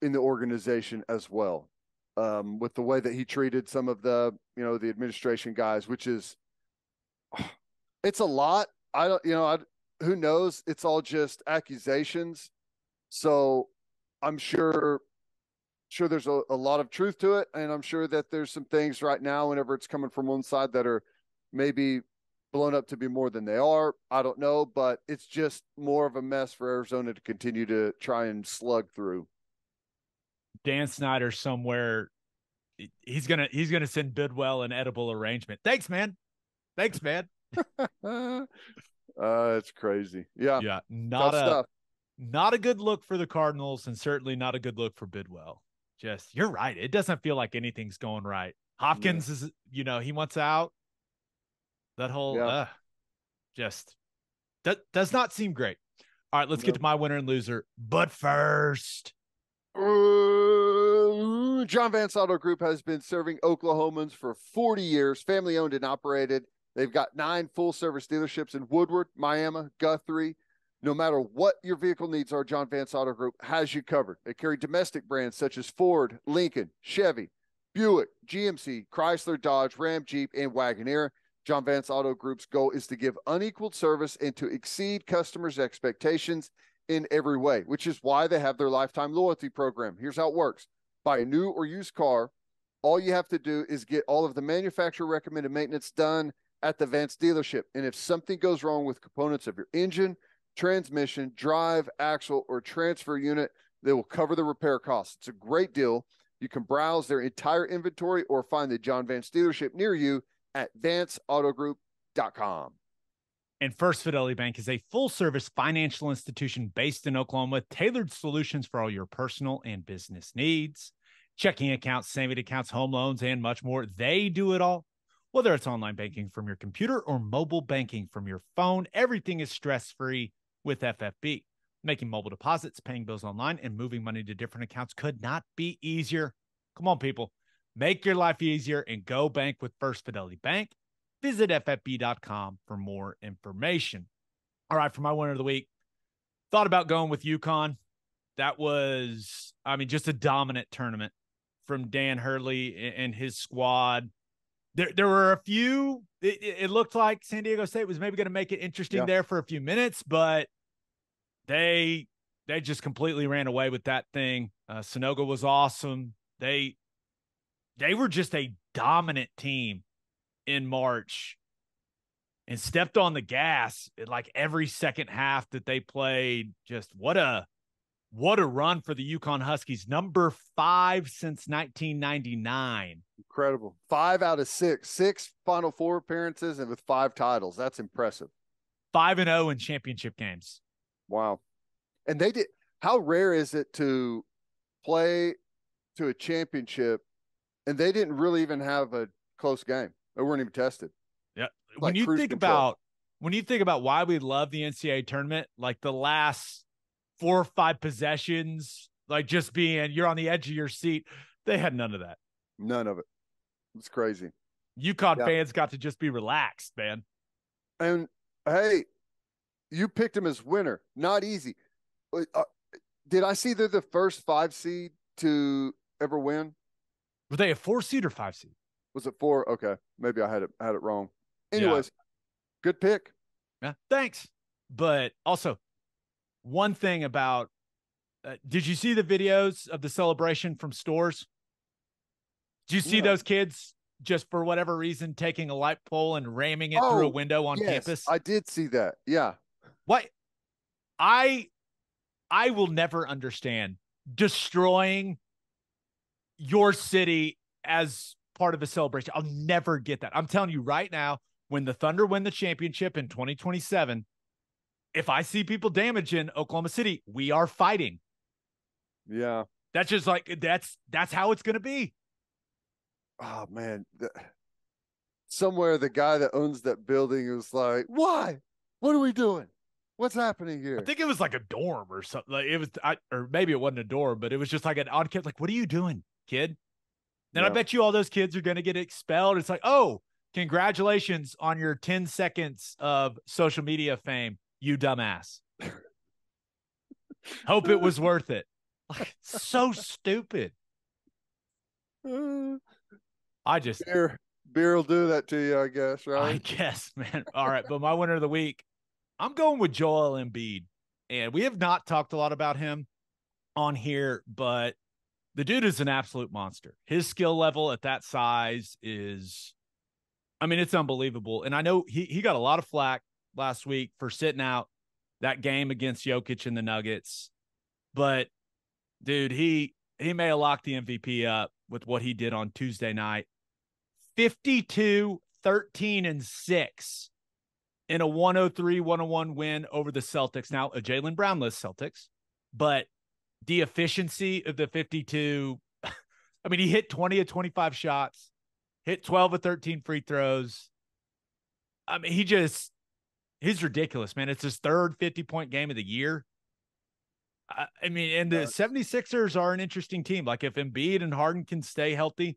in the organization as well, um, with the way that he treated some of the you know the administration guys, which is it's a lot. I don't you know I who knows? It's all just accusations, so I'm sure sure there's a, a lot of truth to it and i'm sure that there's some things right now whenever it's coming from one side that are maybe blown up to be more than they are. I don't know, but it's just more of a mess for Arizona to continue to try and slug through. Dan Snyder somewhere he's gonna he's gonna send Bidwill an edible arrangement. Thanks, man. Thanks, man. uh it's crazy. Yeah. Yeah. Not Tough a stuff. not a good look for the Cardinals and certainly not a good look for Bidwill. Just you're right. It doesn't feel like anything's going right. Hopkins yeah. is you know, he wants out. That whole yeah. uh, just that does not seem great. All right, let's get to my winner and loser. But first, uh, John Vance Auto Group has been serving Oklahomans for 40 years, family owned and operated. They've got nine full service dealerships in Woodward, Miami, Guthrie. No matter what your vehicle needs are, John Vance Auto Group has you covered. They carry domestic brands such as Ford, Lincoln, Chevy, Buick, GMC, Chrysler, Dodge, Ram, Jeep, and Wagoneer. John Vance Auto Group's goal is to give unequaled service and to exceed customers' expectations in every way, which is why they have their lifetime loyalty program. Here's how it works buy a new or used car. All you have to do is get all of the manufacturer recommended maintenance done at the Vance dealership. And if something goes wrong with components of your engine, transmission, drive, axle, or transfer unit, they will cover the repair costs. It's a great deal. You can browse their entire inventory or find the John Vance dealership near you at vanceautogroup.com. And First Fidelity Bank is a full service financial institution based in Oklahoma with tailored solutions for all your personal and business needs. Checking accounts, saving accounts, home loans, and much more. They do it all. Whether it's online banking from your computer or mobile banking from your phone, everything is stress free with FFB. Making mobile deposits, paying bills online, and moving money to different accounts could not be easier. Come on, people. Make your life easier and go bank with First Fidelity Bank. Visit ffb.com for more information. All right, for my winner of the week, thought about going with UConn. that was, I mean, just a dominant tournament from Dan Hurley and his squad. There, there were a few. It, it looked like San Diego State was maybe going to make it interesting yeah. there for a few minutes, but they they just completely ran away with that thing. Uh, Sanogo was awesome. They they were just a dominant team in March and stepped on the gas like every second half that they played. Just what a what a run for the UConn Huskies. Number five since 1999. Incredible. Five out of six, six Final Four appearances, and with five titles. That's impressive. Five and zero oh in championship games. Wow. And they did. How rare is it to play to a championship, and they didn't really even have a close game. They weren't even tested. Yeah. Like when you think control. about when you think about why we love the NCAA tournament, like the last four or five possessions, like just being you're on the edge of your seat, they had none of that. None of it. It's crazy. UConn yeah. fans got to just be relaxed, man. And hey, you picked him as winner. Not easy. Uh, did I see they're the first five seed to ever win? Were they a four seed or five seed? Was it four? Okay, maybe I had it had it wrong. Anyways, yeah. good pick. Yeah, thanks. But also, one thing about uh, did you see the videos of the celebration from Storrs? Did you see yeah. those kids just for whatever reason taking a light pole and ramming it oh, through a oh, window on yes, campus? I did see that. Yeah. What I I will never understand destroying your city as part of a celebration. I'll never get that. I'm telling you right now, when the Thunder win the championship in 2027, if I see people damaging Oklahoma City, we are fighting. Yeah. That's just like that's that's how it's going to be. Oh man. Somewhere the guy that owns that building was like, "Why? What are we doing? What's happening here?" I think it was like a dorm or something. Like it was I, or maybe it wasn't a dorm, but it was just like an odd kid like, "What are you doing, kid?" Then yeah. I bet you all those kids are going to get expelled. It's like, "Oh, congratulations on your 10 seconds of social media fame, you dumbass. Hope it was worth it. Like, so stupid. I just beer beer will do that to you, I guess, right? I guess, man. All right, but my winner of the week, I'm going with Joel Embiid, and we have not talked a lot about him on here, but the dude is an absolute monster. His skill level at that size is I mean, it's unbelievable. And I know he he got a lot of flack last week for sitting out that game against Jokic and the Nuggets. But dude, he he may have locked the MVP up with what he did on Tuesday night. 52 13 and 6 in a 103 101 win over the Celtics. Now, a Jaylen Brownless Celtics, but the efficiency of the 52 I mean, he hit 20 of 25 shots hit 12 of 13 free throws. I mean, he just, he's ridiculous, man. It's his third 50 point game of the year. I, I mean, and the 76ers are an interesting team. Like if Embiid and Harden can stay healthy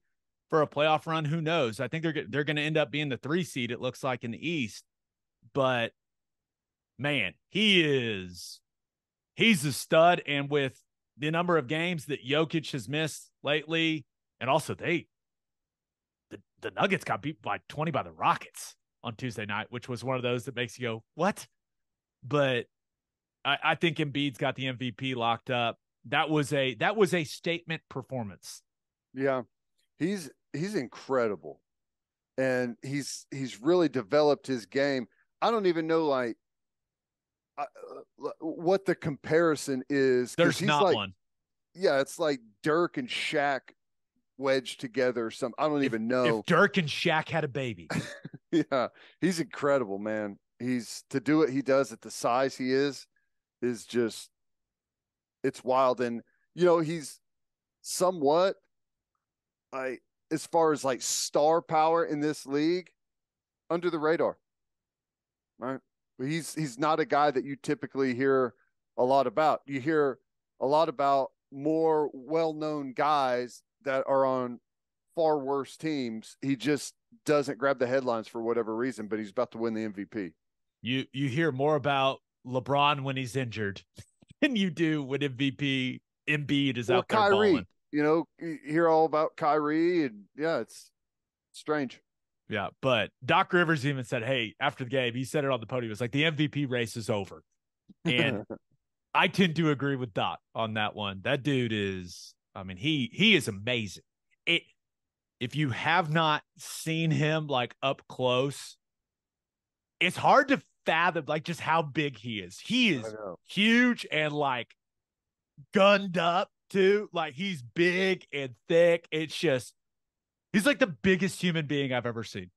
for a playoff run, who knows? I think they're, they're going to end up being the three seed, it looks like in the East. But man, he is, he's a stud. And with the number of games that Jokic has missed lately, and also they the the Nuggets got beat by 20 by the Rockets on Tuesday night, which was one of those that makes you go, what? But I, I think Embiid's got the MVP locked up. That was a that was a statement performance. Yeah. He's he's incredible. And he's he's really developed his game. I don't even know like uh, what the comparison is. There's not like, one. Yeah, it's like Dirk and Shaq wedged together. Some I don't if, even know. If Dirk and Shaq had a baby. yeah, he's incredible, man. He's to do what he does at the size he is is just it's wild. And you know, he's somewhat I as far as like star power in this league under the radar. Right? He's he's not a guy that you typically hear a lot about. You hear a lot about more well-known guys that are on far worse teams. He just doesn't grab the headlines for whatever reason, but he's about to win the MVP. You you hear more about LeBron when he's injured than you do when MVP Embiid is Or out there Kyrie. balling. You know, hear all about Kyrie, and yeah, it's strange. Yeah, but Doc Rivers even said, "Hey, after the game, he said it on the podium. It's like the MVP race is over," and I tend to agree with Doc on that one. That dude is, I mean, he he is amazing. It if you have not seen him like up close, it's hard to fathom like just how big he is. He is huge and like gunned up too. Like he's big and thick. It's just he's like the biggest human being I've ever seen.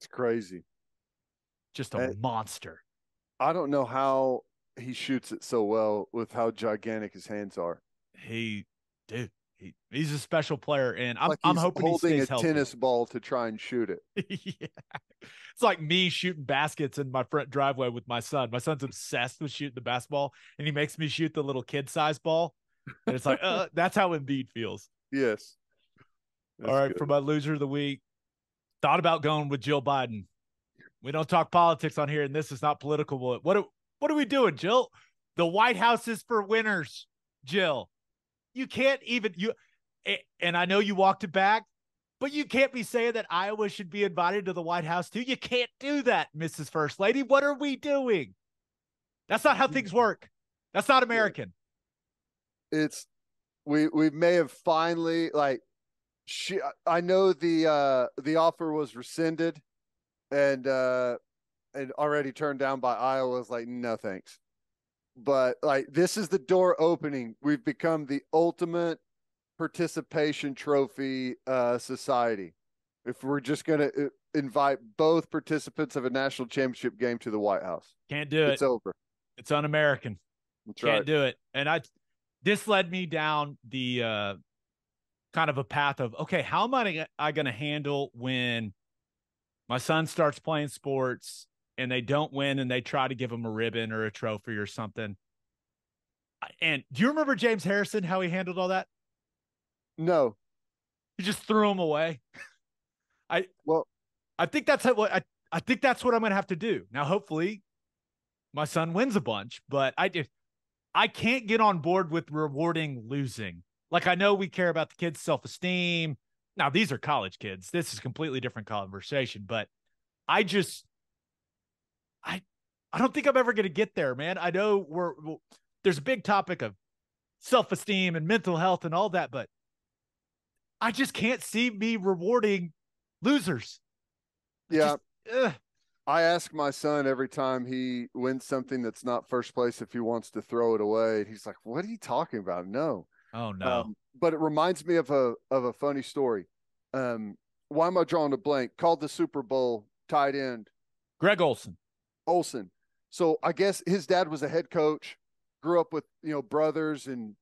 It's crazy. Just a Uh, monster. I don't know how he shoots it so well with how gigantic his hands are. He, dude, he, he's a special player, and I'm like I'm he's hoping he holding stays a healthy. tennis ball to try and shoot it. yeah. It's like me shooting baskets in my front driveway with my son. My son's obsessed with shooting the basketball, and he makes me shoot the little kid size ball. And it's like, uh, that's how Embiid feels. Yes. All right, good. for my loser of the week, thought about going with Jill Biden. We don't talk politics on here, and this is not political. What are, what are we doing, Jill? The White House is for winners, Jill. You can't even you, and I know you walked it back, but you can't be saying that Iowa should be invited to the White House too. You can't do that, Mrs. First Lady. What are we doing? That's not how things work. That's not American. It's we we may have finally like she I know the uh the offer was rescinded and uh and already turned down by Iowa was like no thanks. But like this is the door opening. We've become the ultimate participation trophy uh society. If we're just going to invite both participants of a national championship game to the White House. Can't do it. It's over. It's un-American. That's can't right. do it and i this led me down the uh kind of a path of okay how am i, I going to handle when my son starts playing sports and they don't win and they try to give him a ribbon or a trophy or something? And do you remember james harrison how he handled all that? No. he just threw him away. I Well- i think that's what i i think that's what i'm going to have to do. Now hopefully my son wins a bunch but i just i can't get on board with rewarding losing. Like i know we care about the kids self-esteem. Now these are college kids. This is a completely different conversation but i just i i don't think i'm ever going to get there man. I know we're there's a big topic of self-esteem and mental health and all that but i just can't see me rewarding losers. Yeah. just-. I ask my son every time he wins something that's not first place if he wants to throw it away. And he's like, What are you talking about? No. oh no Um, but it reminds me of a of a funny story. Um, why am I drawing a blank? Called the Super Bowl tight end Greg Olsen Olsen. So I guess his dad was a head coach, grew up with, you know, brothers and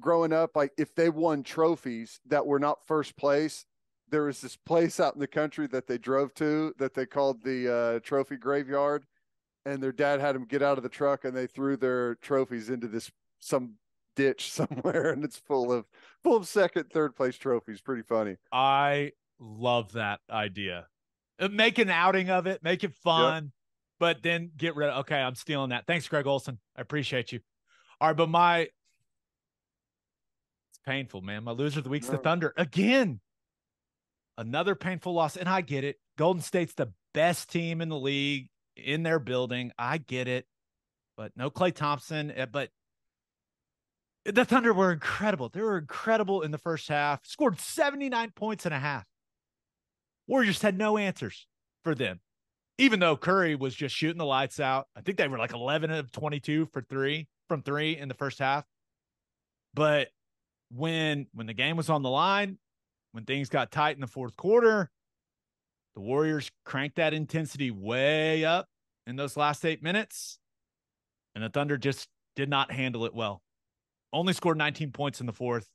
growing up, like if they won trophies that were not first place, there was this place out in the country that they drove to that they called the uh, trophy graveyard. And their dad had them get out of the truck and they threw their trophies into this some ditch somewhere and it's full of full of second, third place trophies. Pretty funny. I love that idea. Uh, Make an outing of it, make it fun, but then get rid of okay, I'm stealing that. Thanks, Greg Olsen. I appreciate you. All right, but my it's painful, man. My loser of the week's the Thunder. Again. Another painful loss. And I get it. Golden State's the best team in the league in their building. I get it. But no Klay Thompson. uh, But the Thunder were incredible. They were incredible in the first half. Scored 79 points and a half. Warriors had no answers for them. Even though Curry was just shooting the lights out. I think they were like 11 of 22 for 3 from 3 in the first half. But when when the game was on the line, when things got tight in the fourth quarter, the Warriors cranked that intensity way up in those last 8 minutes. And the Thunder just did not handle it well only scored 19 points in the fourth.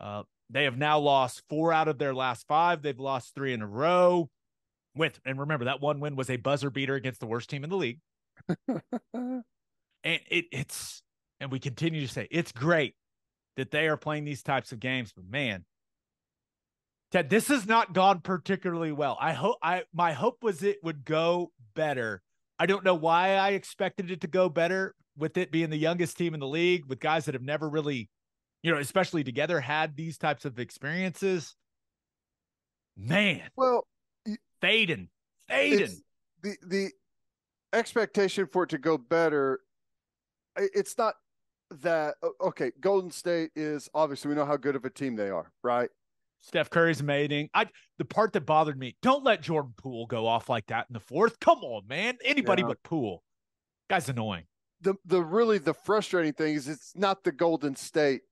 Uh, they have now lost four out of their last five. They've lost three in a row. With and remember that one win was a buzzer beater against the worst team in the league. And it, it's and we continue to say it's great that they are playing these types of games, but man, Ted, this has not gone particularly well. I hope I my hope was it would go better. I don't know why I expected it to go better with it being the youngest team in the league, with guys that have never really, you know, especially together, had these types of experiences. Man, Well, fading, fading. the the expectation for it to go better. It's not that okay. Golden State is obviously we know how good of a team they are, right? Steph Curry's amazing. I the part that bothered me, don't let Jordan Poole go off like that in the fourth. Come on, man. Anybody Yeah. but Poole. Guy's annoying. the the really the frustrating thing is it's not the Golden State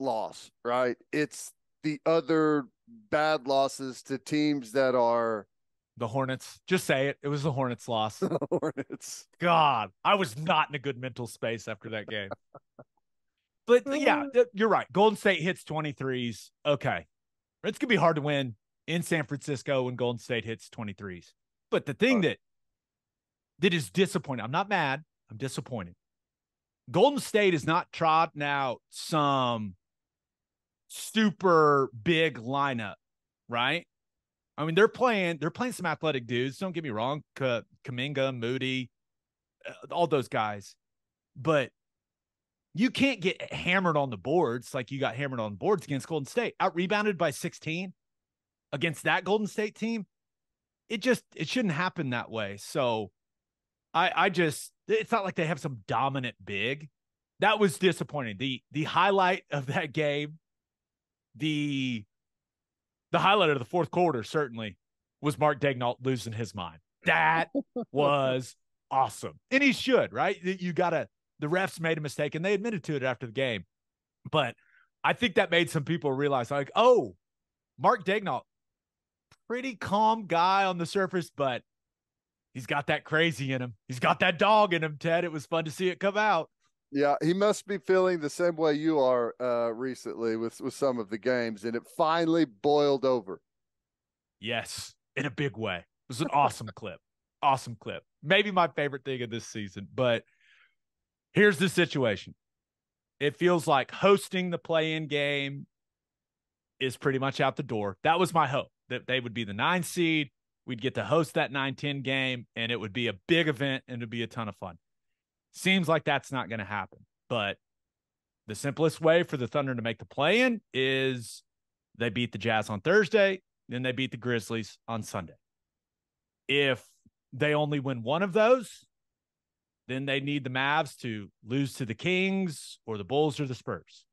loss, right? It's the other bad losses to teams that are The Hornets. Just say it. It was the Hornets loss. The Hornets. God, I was not in a good mental space after that game. But yeah, you're right. Golden State hits 23s. Okay. It's going to be hard to win in San Francisco when Golden State hits 23s. But the thing that that is disappointing, I'm not mad, I'm disappointed. Golden State is not trotting out some super big lineup, right? I mean, they're playing, they're playing some athletic dudes. Don't get me wrong, K- Kuminga, Moody, uh, all those guys. But you can't get hammered on the boards like you got hammered on boards against Golden State. Out rebounded by 16 against that Golden State team. It just it shouldn't happen that way. So I I just it's not like they have some dominant big. That was disappointing. The the highlight of that game, the the highlight of the fourth quarter certainly was Mark Daigneault losing his mind. That was awesome. And he should, right? You gotta the refs made a mistake and they admitted to it after the game. But I think that made some people realize, like, oh, Mark Daigneault, pretty calm guy on the surface, but he's got that crazy in him. He's got that dog in him, Ted. It was fun to see it come out. Yeah, he must be feeling the same way you are uh, recently with with some of the games, and it finally boiled over. Yes, in a big way. It was an awesome clip. Awesome clip. Maybe my favorite thing of this season. But here's the situation it feels like hosting the play in game is pretty much out the door. That was my hope that they would be the nine seed. We'd get to host that 9 10 game, and it would be a big event and it'd be a ton of fun. Seems like that's not going to happen. But the simplest way for the Thunder to make the play in is they beat the Jazz on Thursday, then they beat the Grizzlies on Sunday. If they only win one of those, then they need the Mavs to lose to the Kings or the Bulls or the Spurs.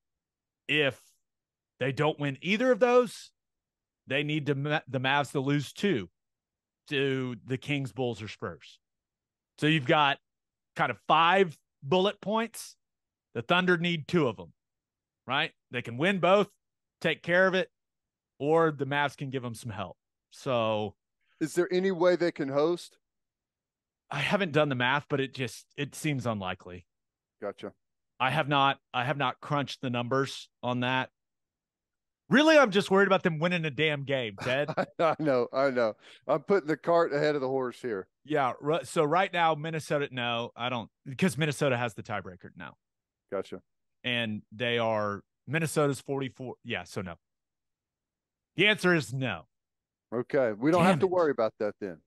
If they don't win either of those, they need to, the Mavs to lose two to the Kings, Bulls, or Spurs. So you've got kind of five bullet points. The Thunder need two of them, right? They can win both, take care of it, or the Mavs can give them some help. So Is there any way they can host? I haven't done the math, but it just it seems unlikely. Gotcha. I have not I have not crunched the numbers on that. Really, I'm just worried about them winning a damn game, Ted. I know, I know. I'm putting the cart ahead of the horse here. yeah. So right now, Minnesota, no, I don't because Minnesota has the tiebreaker now, Gotcha. and they are Minnesota's 44. Yeah, so no. The answer is no. Okay, we don't Damn have to it. worry about that then.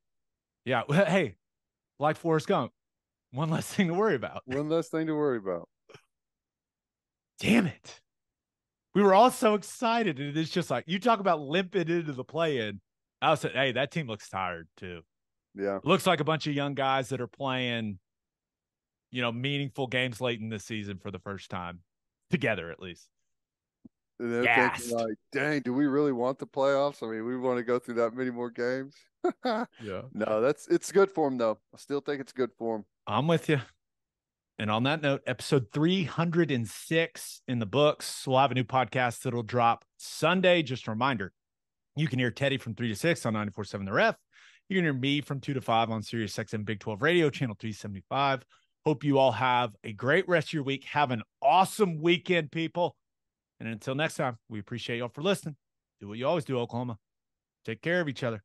Yeah. Hey, like Forrest Gump, one less thing to worry about. One less thing to worry about. damn it. We were all so excited. And it's just like you talk about limping into the play in. I was like, hey, that team looks tired too. Yeah. Looks like a bunch of young guys that are playing, you know, meaningful games late in the season for the first time. Together at least. And they're Gassed. thinking like, dang, do we really want the playoffs? I mean, we want to go through that many more games. Yeah. no, that's it's good for him though. I still think it's good for him. I'm with you. And on that note, episode 306 in the books. We'll have a new podcast that'll drop Sunday. Just a reminder you can hear Teddy from 3 to 6 on 94.7 The Ref. You can hear me from 2 to 5 on Sirius XM Big 12 Radio, channel 375. Hope you all have a great rest of your week. Have an awesome weekend, people. And until next time, we appreciate y'all for listening. Do what you always do, Oklahoma. Take care of each other.